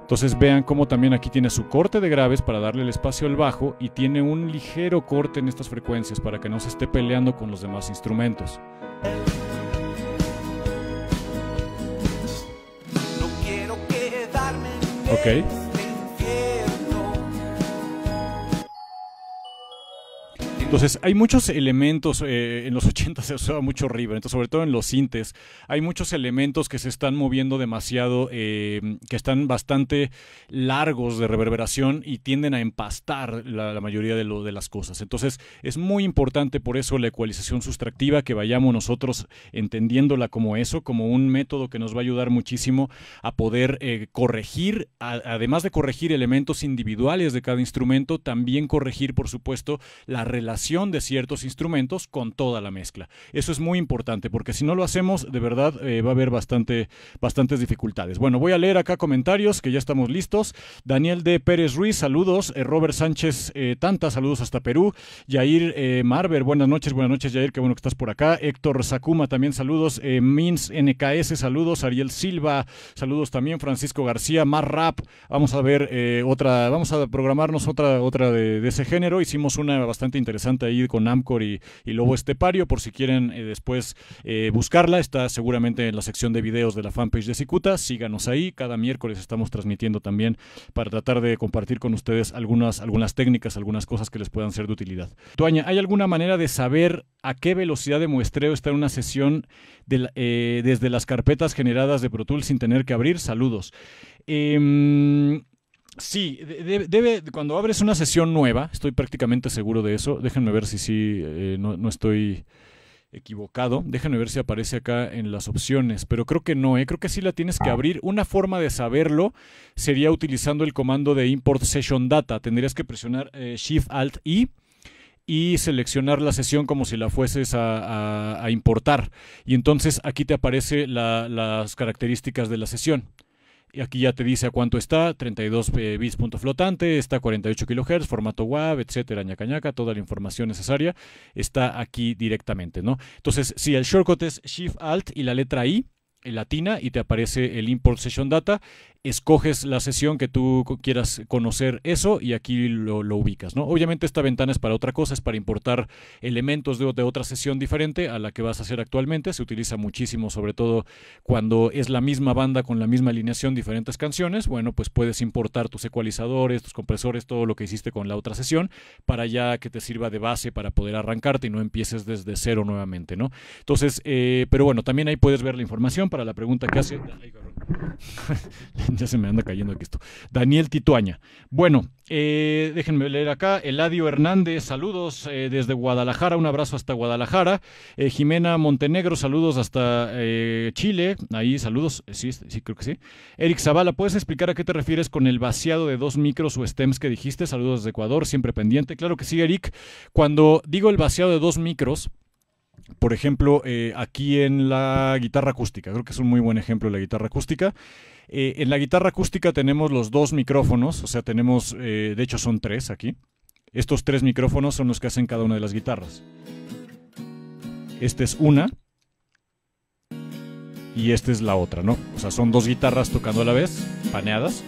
Entonces vean cómo también aquí tiene su corte de graves para darle el espacio al bajo y tiene un ligero corte en estas frecuencias para que no se esté peleando con los demás instrumentos. Ok. Entonces, hay muchos elementos, eh, en los 80 se usaba mucho River, entonces, sobre todo en los sintes, hay muchos elementos que se están moviendo demasiado, eh, que están bastante largos de reverberación y tienden a empastar la, mayoría de, lo, de las cosas. Entonces, es muy importante por eso la ecualización sustractiva, que vayamos nosotros entendiéndola como eso, como un método que nos va a ayudar muchísimo a poder eh, corregir, además de corregir elementos individuales de cada instrumento, también corregir, por supuesto, la relación de ciertos instrumentos con toda la mezcla. Eso es muy importante porque si no lo hacemos, de verdad eh, va a haber bastante, bastantes dificultades. Bueno, voy a leer acá comentarios que ya estamos listos. Daniel D. Pérez Ruiz, saludos. Eh, Robert Sánchez eh, Tanta, saludos hasta Perú. Yair Marver, buenas noches, buenas noches Yair, qué bueno que estás por acá. Héctor Sakuma, también saludos. Mins NKS, saludos. Ariel Silva, saludos también. Francisco García, más rap. Vamos a ver otra, vamos a programarnos otra, otra de ese género. Hicimos una bastante interesante ahí con Amcor y, Lobo Estepario, por si quieren eh, después eh, buscarla, está seguramente en la sección de videos de la fanpage de Cicuta, síganos ahí, cada miércoles estamos transmitiendo también para tratar de compartir con ustedes algunas, algunas técnicas, algunas cosas que les puedan ser de utilidad. Tuaña, ¿hay alguna manera de saber a qué velocidad de muestreo está una sesión eh, desde las carpetas generadas de Pro Tools sin tener que abrir? Saludos. Em, Sí, debe, cuando abres una sesión nueva, estoy prácticamente seguro de eso. Déjenme ver si sí, eh, no, estoy equivocado. Déjenme ver si aparece acá en las opciones, pero creo que no, ¿eh? creo que sí la tienes que abrir. Una forma de saberlo sería utilizando el comando de import session data. Tendrías que presionar eh, Shift Alt I y seleccionar la sesión como si la fueses a, importar. Y entonces aquí te aparece las características de la sesión. Y aquí ya te dice a cuánto está, 32 eh, bits punto flotante, está 48 kHz, formato WAV, etcétera, ñaca, toda la información necesaria está aquí directamente, ¿no? Entonces, si el shortcut es Shift Alt y la letra I, latina y te aparece el import session data escoges la sesión que tú quieras conocer eso y aquí lo, ubicas. ¿no? Obviamente esta ventana es para otra cosa, es para importar elementos de, otra sesión diferente a la que vas a hacer actualmente. Se utiliza muchísimo, sobre todo cuando es la misma banda con la misma alineación, diferentes canciones. Bueno, pues puedes importar tus ecualizadores, tus compresores, todo lo que hiciste con la otra sesión para ya que te sirva de base para poder arrancarte y no empieces desde cero nuevamente. ¿no? Entonces, eh, pero bueno, también ahí puedes ver la información para la pregunta que hace. ya se me anda cayendo aquí esto. Daniel Tituaña. Bueno, eh, déjenme leer acá. Eladio Hernández, saludos eh, desde Guadalajara, un abrazo hasta Guadalajara. Eh, Jimena Montenegro, saludos hasta Chile. Ahí, saludos. Sí, sí, creo que sí. Eric Zavala, ¿puedes explicar a qué te refieres con el vaciado de dos micros o stems que dijiste? Saludos de Ecuador, siempre pendiente. Claro que sí, Eric. Cuando digo el vaciado de dos micros, por ejemplo, aquí en la guitarra acústica, creo que es un muy buen ejemplo de la guitarra acústica. Eh, en la guitarra acústica tenemos los dos micrófonos, o sea, tenemos, eh, de hecho son tres aquí. Estos tres micrófonos son los que hacen cada una de las guitarras. Esta es una y esta es la otra, ¿no? O sea, son dos guitarras tocando a la vez, paneadas.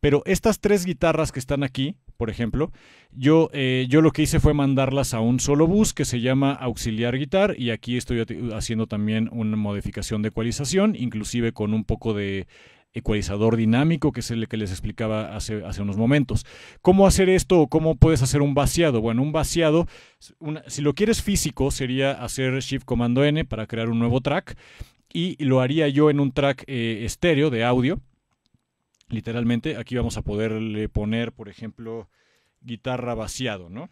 Pero estas tres guitarras que están aquí, por ejemplo, yo, eh, yo lo que hice fue mandarlas a un solo bus que se llama auxiliar guitar y aquí estoy haciendo también una modificación de ecualización, inclusive con un poco de ecualizador dinámico, que es el que les explicaba hace, hace unos momentos. ¿Cómo hacer esto o cómo puedes hacer un vaciado? Bueno, un vaciado, si lo quieres físico, sería hacer Shift Comando N para crear un nuevo track y lo haría yo en un track eh, estéreo de audio. Literalmente, aquí vamos a poderle poner, por ejemplo, guitarra vaciado, ¿no?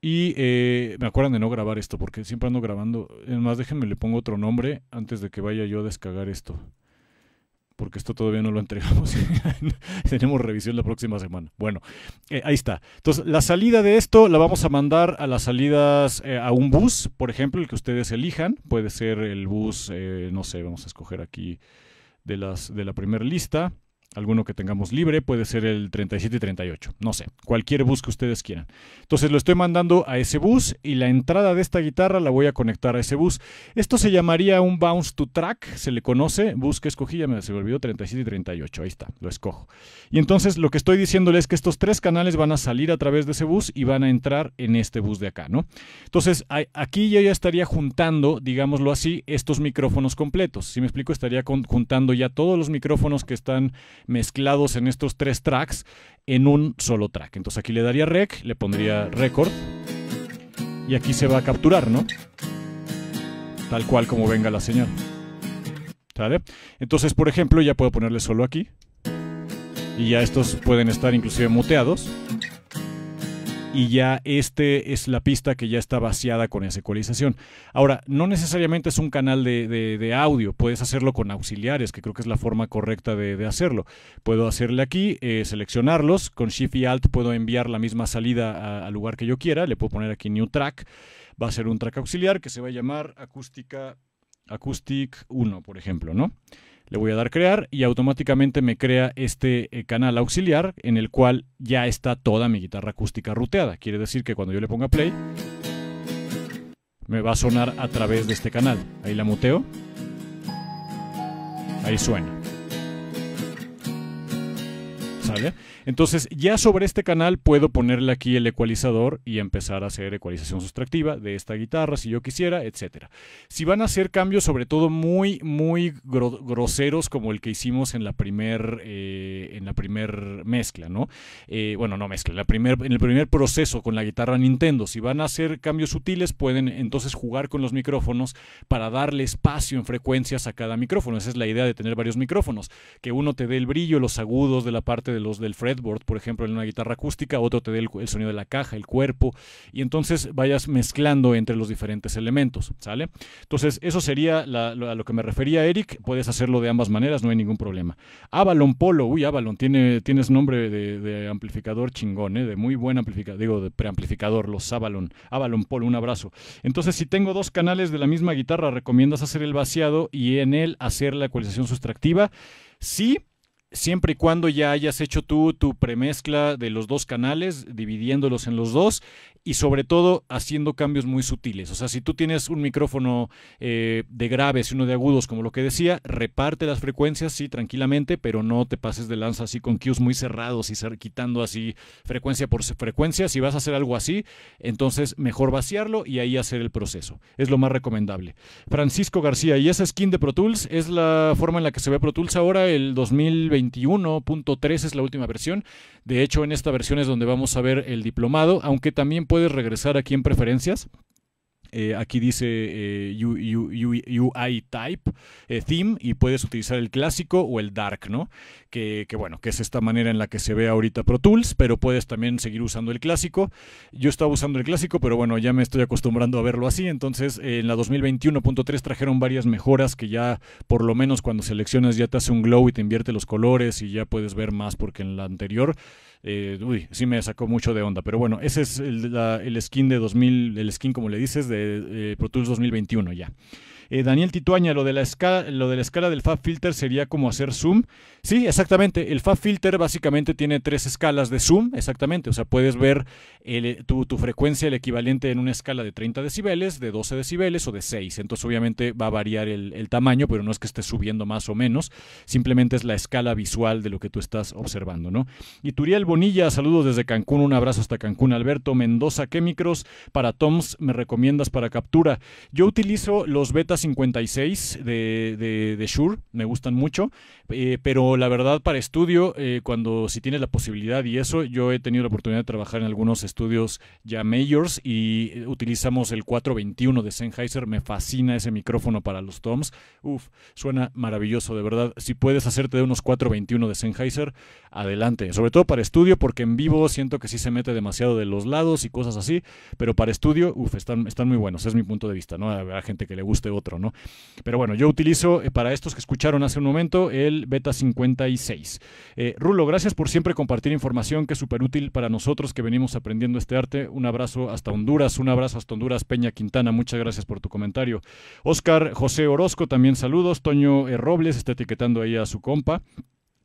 Y eh, me acuerdan de no grabar esto porque siempre ando grabando. Además, déjenme le pongo otro nombre antes de que vaya yo a descargar esto. Porque esto todavía no lo entregamos. Tenemos revisión la próxima semana. Bueno, eh, ahí está. Entonces, la salida de esto la vamos a mandar a las salidas eh, a un bus, por ejemplo, el que ustedes elijan. Puede ser el bus, no sé, vamos a escoger aquí de, las, de la primera lista alguno que tengamos libre, puede ser el 37 y 38, no sé, cualquier bus que ustedes quieran. Entonces lo estoy mandando a ese bus y la entrada de esta guitarra la voy a conectar a ese bus. Esto se llamaría un bounce to track, se le conoce, bus que escogí, ya me se me olvidó 37 y 38, ahí está, lo escojo. Y entonces lo que estoy diciéndole es que estos tres canales van a salir a través de ese bus y van a entrar en este bus de acá, ¿no? Entonces aquí yo ya estaría juntando, digámoslo así, estos micrófonos completos. Si me explico, estaría juntando ya todos los micrófonos que están mezclados en estos tres tracks en un solo track. Entonces aquí le daría rec, le pondría record y aquí se va a capturar, ¿no? Tal cual como venga la señal. ¿Sale? Entonces, por ejemplo, ya puedo ponerle solo aquí. Y ya estos pueden estar inclusive muteados y ya este es la pista que ya está vaciada con esa ecualización. Ahora, no necesariamente es un canal de, audio, puedes hacerlo con auxiliares, que creo que es la forma correcta de, hacerlo. Puedo hacerle aquí, eh, seleccionarlos, con Shift y Alt puedo enviar la misma salida al lugar que yo quiera, le puedo poner aquí New Track, va a ser un track auxiliar que se va a llamar acústica, Acoustic 1, por ejemplo, ¿no? Le voy a dar crear y automáticamente me crea este eh, canal auxiliar en el cual ya está toda mi guitarra acústica ruteada. Quiere decir que cuando yo le ponga play, me va a sonar a través de este canal. Ahí la muteo. Ahí suena. ¿Sale? Entonces ya sobre este canal puedo ponerle aquí el ecualizador y empezar a hacer ecualización sustractiva de esta guitarra si yo quisiera, etcétera. Si van a hacer cambios sobre todo muy, muy groseros como el que hicimos en la primer, eh, en la primer mezcla, ¿no? Eh, bueno, no mezcla, la en el primer proceso con la guitarra Nintendo. Si van a hacer cambios sutiles pueden entonces jugar con los micrófonos para darle espacio en frecuencias a cada micrófono. Esa es la idea de tener varios micrófonos, que uno te dé el brillo, los agudos de la parte de los del por ejemplo, en una guitarra acústica, otro te dé el, el sonido de la caja, el cuerpo, y entonces vayas mezclando entre los diferentes elementos, ¿sale? Entonces, eso sería lo, a lo que me refería Eric, puedes hacerlo de ambas maneras, no hay ningún problema. Avalon Polo, uy, Avalon, tiene, tienes nombre de, de amplificador chingón, ¿eh? de muy buen amplificador, digo, de preamplificador, los Avalon, Avalon Polo, un abrazo. Entonces, si tengo dos canales de la misma guitarra, recomiendas hacer el vaciado y en él hacer la ecualización sustractiva. Sí, siempre y cuando ya hayas hecho tú tu premezcla de los dos canales, dividiéndolos en los dos y sobre todo haciendo cambios muy sutiles. O sea, si tú tienes un micrófono eh, de graves y uno de agudos, como lo que decía, reparte las frecuencias, sí, tranquilamente, pero no te pases de lanza así con cues muy cerrados y quitando así frecuencia por frecuencia. Si vas a hacer algo así, entonces mejor vaciarlo y ahí hacer el proceso. Es lo más recomendable. Francisco García, y esa skin de Pro Tools es la forma en la que se ve Pro Tools ahora, el 2021.3 es la última versión. De hecho, en esta versión es donde vamos a ver el diplomado, aunque también puedes regresar aquí en preferencias. Eh, aquí dice eh, UI Type eh, Theme y puedes utilizar el clásico o el dark, ¿no? Que, que, bueno, que es esta manera en la que se ve ahorita Pro Tools, pero puedes también seguir usando el clásico. Yo estaba usando el clásico, pero bueno, ya me estoy acostumbrando a verlo así. Entonces, en la 2021.3 trajeron varias mejoras que ya, por lo menos cuando seleccionas, ya te hace un glow y te invierte los colores y ya puedes ver más, porque en la anterior eh, uy, sí me sacó mucho de onda. Pero bueno, ese es el, la, el skin de 2000, el skin como le dices, de eh, Pro Tools 2021 ya. Eh, Daniel Tituaña, lo de, la escala, lo de la escala del Fab Filter sería como hacer zoom. Sí, exactamente. El Fab Filter básicamente tiene tres escalas de zoom, exactamente. O sea, puedes ver el, tu, frecuencia, el equivalente en una escala de 30 decibeles, de 12 decibeles o de 6. Entonces, obviamente va a variar el, el tamaño, pero no es que esté subiendo más o menos. Simplemente es la escala visual de lo que tú estás observando, ¿no? Y Turiel Bonilla, saludos desde Cancún. Un abrazo hasta Cancún. Alberto Mendoza, ¿qué micros para Toms me recomiendas para captura? Yo utilizo los betas 56 de, de, de, Shure, me gustan mucho, eh, pero la verdad para estudio, eh, cuando si tienes la posibilidad y eso, yo he tenido la oportunidad de trabajar en algunos estudios ya majors y utilizamos el 421 de Sennheiser, me fascina ese micrófono para los toms, uf, suena maravilloso, de verdad, si puedes hacerte de unos 421 de Sennheiser, adelante, sobre todo para estudio, porque en vivo siento que sí se mete demasiado de los lados y cosas así, pero para estudio, uf, están, están muy buenos, es mi punto de vista, ¿no? Habrá gente que le guste otro ¿no? Pero bueno, yo utilizo eh, para estos que escucharon hace un momento el Beta 56. Eh, Rulo, gracias por siempre compartir información que es súper útil para nosotros que venimos aprendiendo este arte. Un abrazo hasta Honduras, un abrazo hasta Honduras, Peña Quintana, muchas gracias por tu comentario. Oscar José Orozco, también saludos. Toño e. Robles está etiquetando ahí a su compa.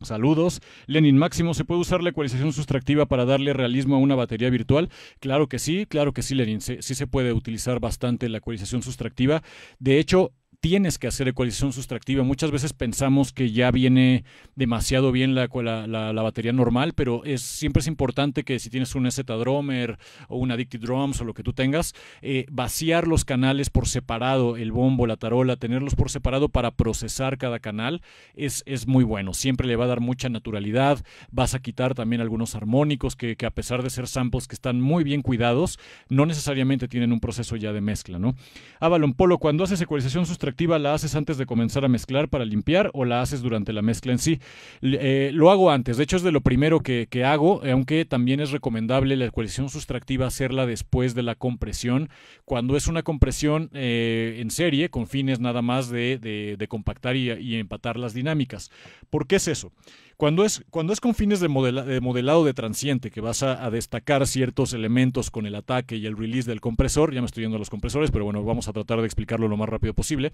Saludos. Lenin Máximo, ¿se puede usar la ecualización sustractiva para darle realismo a una batería virtual? Claro que sí, claro que sí, Lenin. Sí, se puede utilizar bastante la ecualización sustractiva. De hecho, tienes que hacer ecualización sustractiva. Muchas veces pensamos que ya viene demasiado bien la, la, batería normal, pero es, siempre es importante que si tienes un Z-Drummer o un Addicted Drums o lo que tú tengas, eh, vaciar los canales por separado, el bombo, la tarola, tenerlos por separado para procesar cada canal es, es muy bueno. Siempre le va a dar mucha naturalidad. Vas a quitar también algunos armónicos que, a pesar de ser samples que están muy bien cuidados, no necesariamente tienen un proceso ya de mezcla, ¿no? Avalon Polo, cuando haces ecualización sustractiva, la haces antes de comenzar a mezclar para limpiar o la haces durante la mezcla en sí. Eh, lo hago antes, de hecho es de lo primero que, que, hago, aunque también es recomendable la ecualización sustractiva hacerla después de la compresión, cuando es una compresión eh, en serie con fines nada más de, de, de compactar y, empatar las dinámicas. ¿Por qué es eso? Cuando es, cuando es con fines de, modela, de modelado de transiente, que vas a, destacar ciertos elementos con el ataque y el release del compresor, ya me estoy yendo a los compresores, pero bueno, vamos a tratar de explicarlo lo más rápido posible,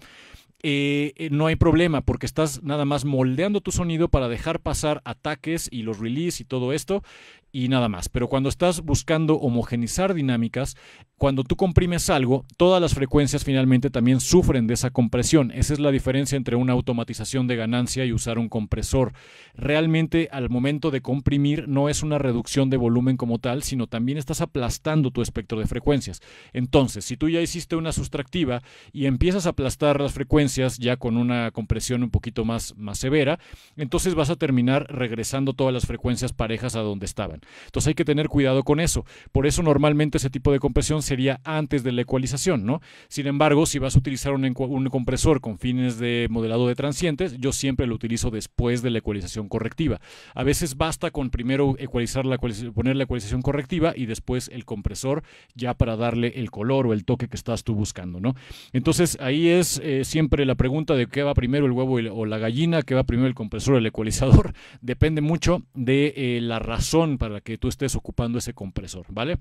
eh, no hay problema porque estás nada más moldeando tu sonido para dejar pasar ataques y los release y todo esto y nada más. Pero cuando estás buscando homogenizar dinámicas, cuando tú comprimes algo, todas las frecuencias finalmente también sufren de esa compresión. Esa es la diferencia entre una automatización de ganancia y usar un compresor. Realmente al momento de comprimir no es una reducción de volumen como tal, sino también estás aplastando tu espectro de frecuencias. Entonces, si tú ya hiciste una sustractiva y empiezas a aplastar las frecuencias ya con una compresión un poquito más, más severa, entonces vas a terminar regresando todas las frecuencias parejas a donde estaban. Entonces hay que tener cuidado con eso. Por eso normalmente ese tipo de compresión sería antes de la ecualización, ¿no? Sin embargo, si vas a utilizar un, un compresor con fines de modelado de transientes, yo siempre lo utilizo después de la ecualización correctiva. A veces basta con primero ecualizar la poner la ecualización correctiva y después el compresor ya para darle el color o el toque que estás tú buscando, ¿no? Entonces ahí es eh, siempre la pregunta de qué va primero el huevo o la gallina, qué va primero el compresor o el ecualizador. Depende mucho de eh, la razón para la que tú estés ocupando ese compresor, ¿vale?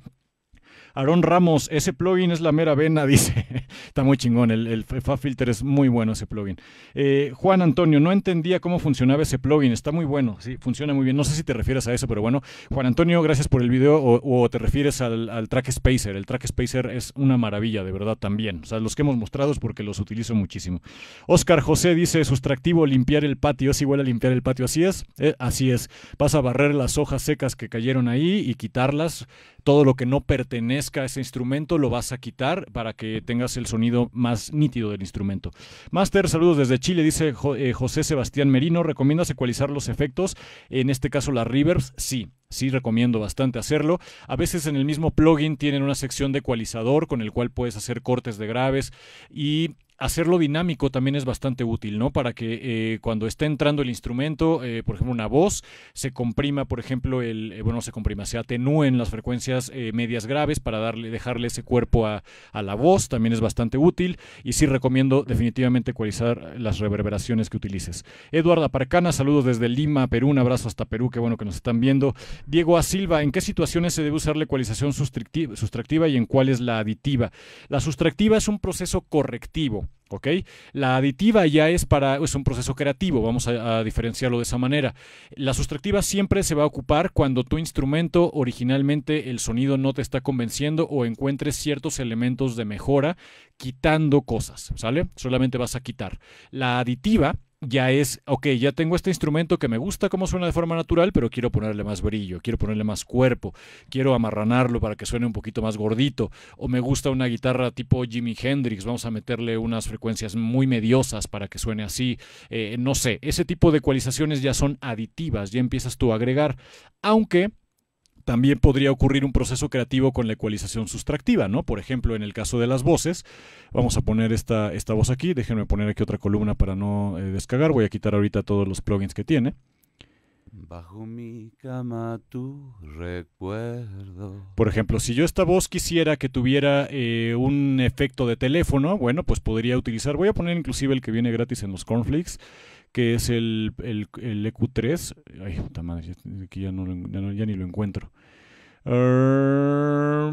Aaron Ramos, ese plugin es la mera vena, dice. Está muy chingón, el, el Filter es muy bueno ese plugin. Eh, Juan Antonio, no entendía cómo funcionaba ese plugin, está muy bueno, sí, funciona muy bien. No sé si te refieres a eso, pero bueno. Juan Antonio, gracias por el video, o, te refieres al, Track Spacer. El Track Spacer es una maravilla, de verdad, también. O sea, los que hemos mostrado es porque los utilizo muchísimo. Oscar José dice, sustractivo, limpiar el patio, es igual a limpiar el patio, así es, eh, así es. Vas a barrer las hojas secas que cayeron ahí y quitarlas todo lo que no pertenezca a ese instrumento lo vas a quitar para que tengas el sonido más nítido del instrumento. Master, saludos desde Chile, dice eh, José Sebastián Merino. ¿Recomiendas ecualizar los efectos? En este caso, las reverbs, sí. Sí, recomiendo bastante hacerlo. A veces en el mismo plugin tienen una sección de ecualizador con el cual puedes hacer cortes de graves y hacerlo dinámico también es bastante útil, ¿no? Para que eh, cuando esté entrando el instrumento, eh, por ejemplo, una voz, se comprima, por ejemplo, el, eh, bueno, se comprima, se atenúen las frecuencias medias graves para darle, dejarle ese cuerpo a, a, la voz, también es bastante útil. Y sí recomiendo definitivamente ecualizar las reverberaciones que utilices. Eduardo Aparcana, saludos desde Lima, Perú, un abrazo hasta Perú, qué bueno que nos están viendo. Diego A. Silva, ¿en qué situaciones se debe usar la ecualización sustractiva y en cuál es la aditiva? La sustractiva es un proceso correctivo. ¿Ok? La aditiva ya es para es un proceso creativo, vamos a, diferenciarlo de esa manera. La sustractiva siempre se va a ocupar cuando tu instrumento originalmente el sonido no te está convenciendo o encuentres ciertos elementos de mejora quitando cosas, ¿sale? Solamente vas a quitar. La aditiva ya es, ok, ya tengo este instrumento que me gusta cómo suena de forma natural, pero quiero ponerle más brillo, quiero ponerle más cuerpo, quiero amarranarlo para que suene un poquito más gordito, o me gusta una guitarra tipo Jimi Hendrix, vamos a meterle unas frecuencias muy mediosas para que suene así, eh, no sé, ese tipo de ecualizaciones ya son aditivas, ya empiezas tú a agregar, aunque también podría ocurrir un proceso creativo con la ecualización sustractiva, ¿no? Por ejemplo, en el caso de las voces, vamos a poner esta, esta voz aquí, déjenme poner aquí otra columna para no eh, descargar, voy a quitar ahorita todos los plugins que tiene. Bajo mi cama tu recuerdo. Por ejemplo, si yo esta voz quisiera que tuviera eh, un efecto de teléfono, bueno, pues podría utilizar, voy a poner inclusive el que viene gratis en los cornflakes, que es el, el, EQ3. Ay, puta madre, aquí ya, no, ni lo encuentro. ah,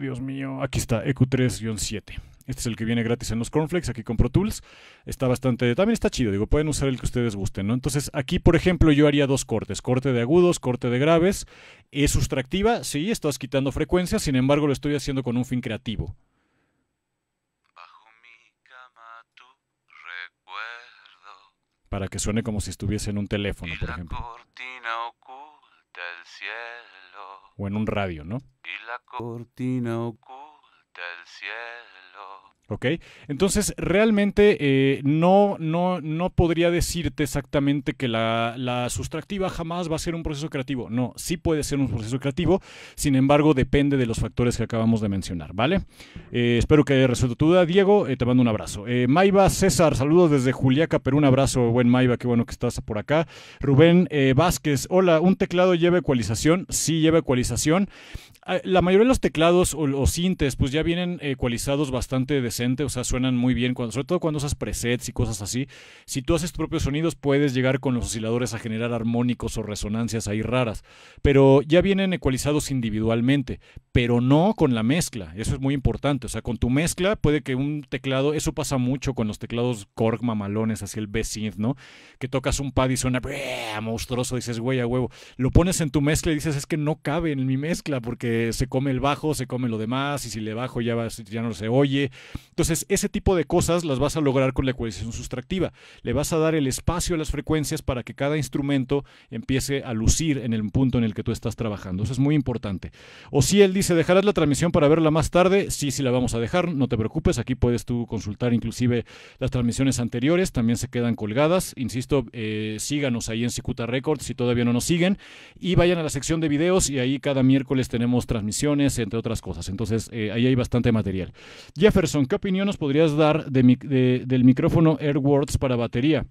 Dios mío, aquí está, EQ3-7. Este es el que viene gratis en los Cornflakes, aquí con Pro Tools. Está bastante, también está chido, digo, pueden usar el que ustedes gusten, ¿no? Entonces, aquí, por ejemplo, yo haría dos cortes, corte de agudos, corte de graves. Es sustractiva, sí, estás quitando frecuencias, sin embargo, lo estoy haciendo con un fin creativo. Para que suene como si estuviese en un teléfono, por ejemplo. O en un radio, ¿no? Y la cortina oculta el cielo. ¿Ok? Entonces, realmente eh, no, no, no podría decirte exactamente que la, la, sustractiva jamás va a ser un proceso creativo. No, sí puede ser un proceso creativo, sin embargo, depende de los factores que acabamos de mencionar, ¿vale? Eh, espero que haya resuelto tu duda. Diego, eh, te mando un abrazo. Maiva César, saludos desde Juliaca, Perú, un abrazo, buen Maiva, qué bueno que estás por acá. Rubén Vázquez, hola, ¿un teclado lleva ecualización? Sí, lleva ecualización. Ah, la mayoría de los teclados o, o sintes, pues ya vienen ecualizados bastante o sea, suenan muy bien, cuando, sobre todo cuando usas presets y cosas así. Si tú haces tus propios sonidos, puedes llegar con los osciladores a generar armónicos o resonancias ahí raras, pero ya vienen ecualizados individualmente, pero no con la mezcla, eso es muy importante, o sea, con tu mezcla puede que un teclado, eso pasa mucho con los teclados Korg mamalones, así el B-Synth, ¿no? Que tocas un pad y suena monstruoso, dices, güey, a huevo, lo pones en tu mezcla y dices, es que no cabe en mi mezcla porque se come el bajo, se come lo demás y si le bajo ya, ya no se oye Entonces, ese tipo de cosas las vas a lograr con la ecualización sustractiva. Le vas a dar el espacio a las frecuencias para que cada instrumento empiece a lucir en el punto en el que tú estás trabajando. Eso es muy importante. O si él dice, ¿dejarás la transmisión para verla más tarde? Sí, sí la vamos a dejar, no te preocupes. Aquí puedes tú consultar inclusive las transmisiones anteriores, también se quedan colgadas. Insisto, eh, síganos ahí en Cicuta Records si todavía no nos siguen y vayan a la sección de videos y ahí cada miércoles tenemos transmisiones, entre otras cosas. Entonces, eh, ahí hay bastante material. Jefferson, ¿qué opinión nos podrías dar del micrófono AirWords para batería?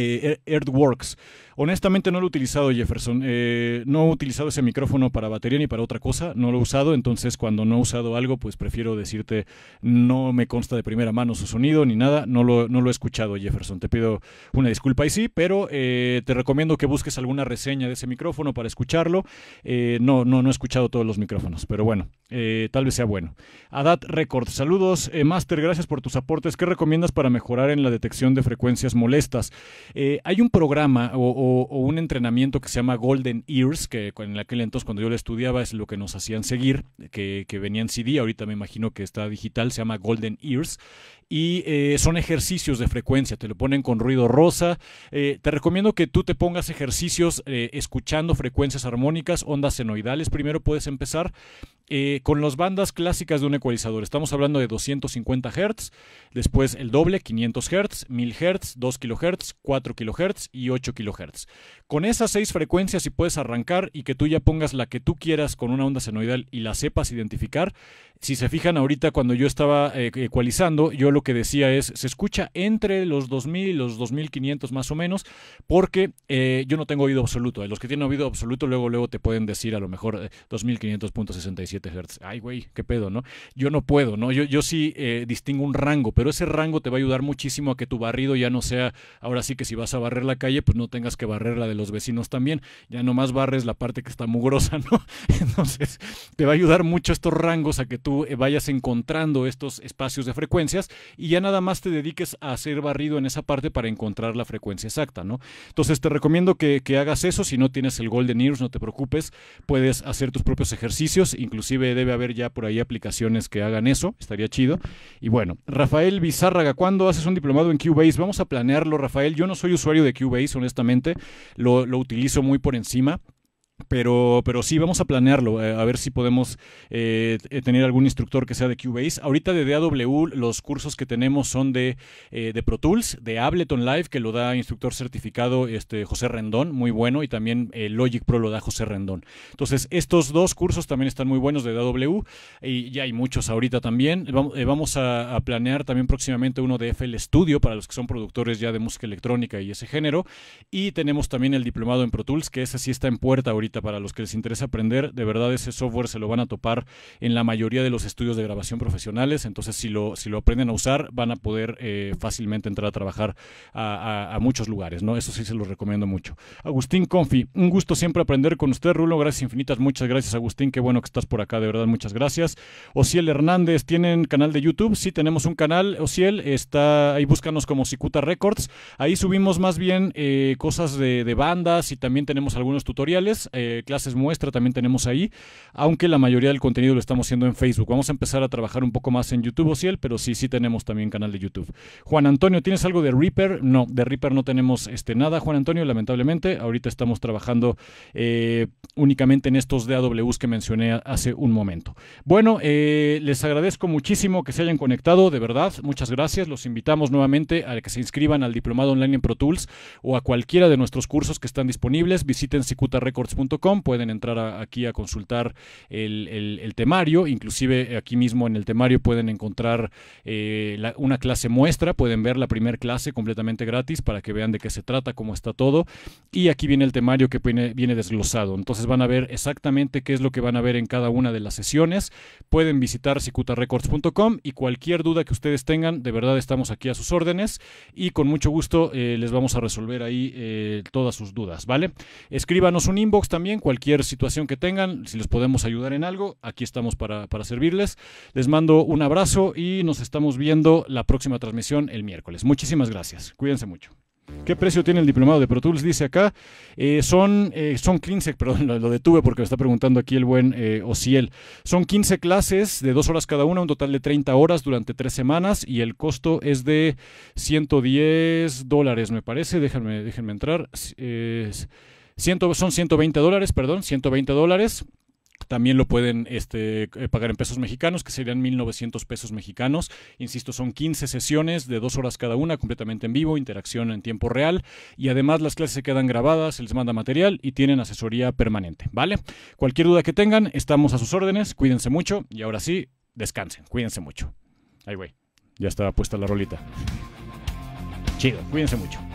Eh, Earthworks. Honestamente no lo he utilizado Jefferson. Eh, no he utilizado ese micrófono para batería ni para otra cosa. No lo he usado. Entonces cuando no he usado algo, pues prefiero decirte no me consta de primera mano su sonido ni nada. No lo, no lo he escuchado Jefferson. Te pido una disculpa y sí, pero eh, te recomiendo que busques alguna reseña de ese micrófono para escucharlo. no, no, no he escuchado todos los micrófonos, pero bueno, tal vez sea bueno. Adat Record. Saludos, Master. Gracias por tus aportes. ¿Qué recomiendas para mejorar en la detección de frecuencias molestas? Eh, hay un programa o, un entrenamiento que se llama Golden Ears, que en aquel entonces cuando yo lo estudiaba es lo que nos hacían seguir, que, que venía en CD, ahorita me imagino que está digital, se llama Golden Ears y eh, son ejercicios de frecuencia, te lo ponen con ruido rosa. Eh, te recomiendo que tú te pongas ejercicios escuchando frecuencias armónicas, ondas senoidales. Primero puedes empezar con las bandas clásicas de un ecualizador. Estamos hablando de 250 Hz, después el doble, 500 Hz, 1000 Hz, 2 kHz, 4 kHz y 8 kHz. Con esas seis frecuencias, si puedes arrancar y que tú ya pongas la que tú quieras con una onda senoidal y la sepas identificar, si se fijan ahorita cuando yo estaba eh, ecualizando, yo lo que decía es, se escucha entre los 2000 y los 2500 más o menos, porque eh, yo no tengo oído absoluto. Los que tienen oído absoluto luego luego te pueden decir a lo mejor 2500.67 eh, Hz. Ay, güey, qué pedo, ¿no? Yo no puedo, ¿no? Yo, yo sí distingo un rango, pero ese rango te va a ayudar muchísimo a que tu barrido ya no sea, ahora sí que si vas a barrer la calle, pues no tengas que barrer la de los vecinos también. Ya nomás barres la parte que está mugrosa, ¿no? Entonces, te va a ayudar mucho estos rangos a que tú eh, vayas encontrando estos espacios de frecuencias y ya nada más te dediques a hacer barrido en esa parte para encontrar la frecuencia exacta, ¿no? Entonces te recomiendo que, hagas eso, si no tienes el Golden Ears, no te preocupes, puedes hacer tus propios ejercicios, inclusive debe haber ya por ahí aplicaciones que hagan eso, estaría chido. Y bueno, Rafael Bizárraga, ¿cuándo haces un diplomado en Cubase? Vamos a planearlo, Rafael. Yo no soy usuario de Cubase, honestamente, lo, lo utilizo muy por encima. Pero, pero sí, vamos a planearlo, eh, a ver si podemos eh, eh, tener algún instructor que sea de Cubase. Ahorita de DAW los cursos que tenemos son de, de Pro Tools, de Ableton Live, que lo da instructor certificado este, José Rendón, muy bueno, y también Logic Pro lo da José Rendón. Entonces, estos dos cursos también están muy buenos de DAW, y ya hay muchos ahorita también. Vamos a, a planear también próximamente uno de FL Studio para los que son productores ya de música electrónica y ese género. Y tenemos también el diplomado en Pro Tools, que ese sí está en puerta ahorita para los que les interesa aprender. De verdad, ese software se lo van a topar en la mayoría de los estudios de grabación profesionales. Entonces, si lo, si lo aprenden a usar, van a poder eh, fácilmente entrar a trabajar a, muchos lugares. ¿no? Eso sí se lo recomiendo mucho. Agustín Confi, un gusto siempre aprender con usted, Rulo. Gracias infinitas. Muchas gracias, Agustín. Qué bueno que estás por acá, de verdad. Muchas gracias. Ociel Hernández, ¿tienen canal de YouTube? Sí, tenemos un canal. Ociel, está ahí, búscanos como Cicuta Records. Ahí subimos más bien eh, cosas de, bandas y también tenemos algunos tutoriales. Eh, clases muestra también tenemos ahí, aunque la mayoría del contenido lo estamos haciendo en Facebook. Vamos a empezar a trabajar un poco más en YouTube, Ociel, pero sí, sí tenemos también canal de YouTube. Juan Antonio, ¿tienes algo de Reaper? No, de Reaper no tenemos este, nada, Juan Antonio, lamentablemente. Ahorita estamos trabajando eh, únicamente en estos DAWs que mencioné hace un momento. Bueno, eh, les agradezco muchísimo que se hayan conectado, de verdad, muchas gracias. Los invitamos nuevamente a que se inscriban al Diplomado Online en Pro Tools o a cualquiera de nuestros cursos que están disponibles. Visiten cicutarecords.com pueden entrar aquí a consultar el, temario, inclusive aquí mismo en el temario pueden encontrar eh, una clase muestra, pueden ver la primera clase completamente gratis para que vean de qué se trata, cómo está todo, y aquí viene el temario que viene, desglosado, entonces van a ver exactamente qué es lo que van a ver en cada una de las sesiones, pueden visitar cicutarecords.com y cualquier duda que ustedes tengan, de verdad estamos aquí a sus órdenes y con mucho gusto eh, les vamos a resolver ahí eh, todas sus dudas, ¿vale? Escríbanos un inbox también, cualquier situación que tengan, si les podemos ayudar en algo, aquí estamos para, para servirles. Les mando un abrazo y nos estamos viendo la próxima transmisión el miércoles. Muchísimas gracias. Cuídense mucho. ¿Qué precio tiene el diplomado de Pro Tools? Dice acá. Eh, son, eh, son 15, perdón, lo, detuve porque me está preguntando aquí el buen eh, Ociel. Son 15 clases de dos horas cada una, un total de 30 horas durante tres semanas y el costo es de 110 dólares, me parece. Déjenme, déjenme entrar. Son 120 dólares, perdón, 120 dólares. También lo pueden este, eh, pagar en pesos mexicanos, que serían 1.900 pesos mexicanos. Insisto, son 15 sesiones de dos horas cada una, completamente en vivo, interacción en tiempo real. Y además las clases se quedan grabadas, se les manda material y tienen asesoría permanente. ¿Vale? Cualquier duda que tengan, estamos a sus órdenes. Cuídense mucho y ahora sí, descansen. Cuídense mucho. Ahí, güey. Ya estaba puesta la rolita. Chido, cuídense mucho.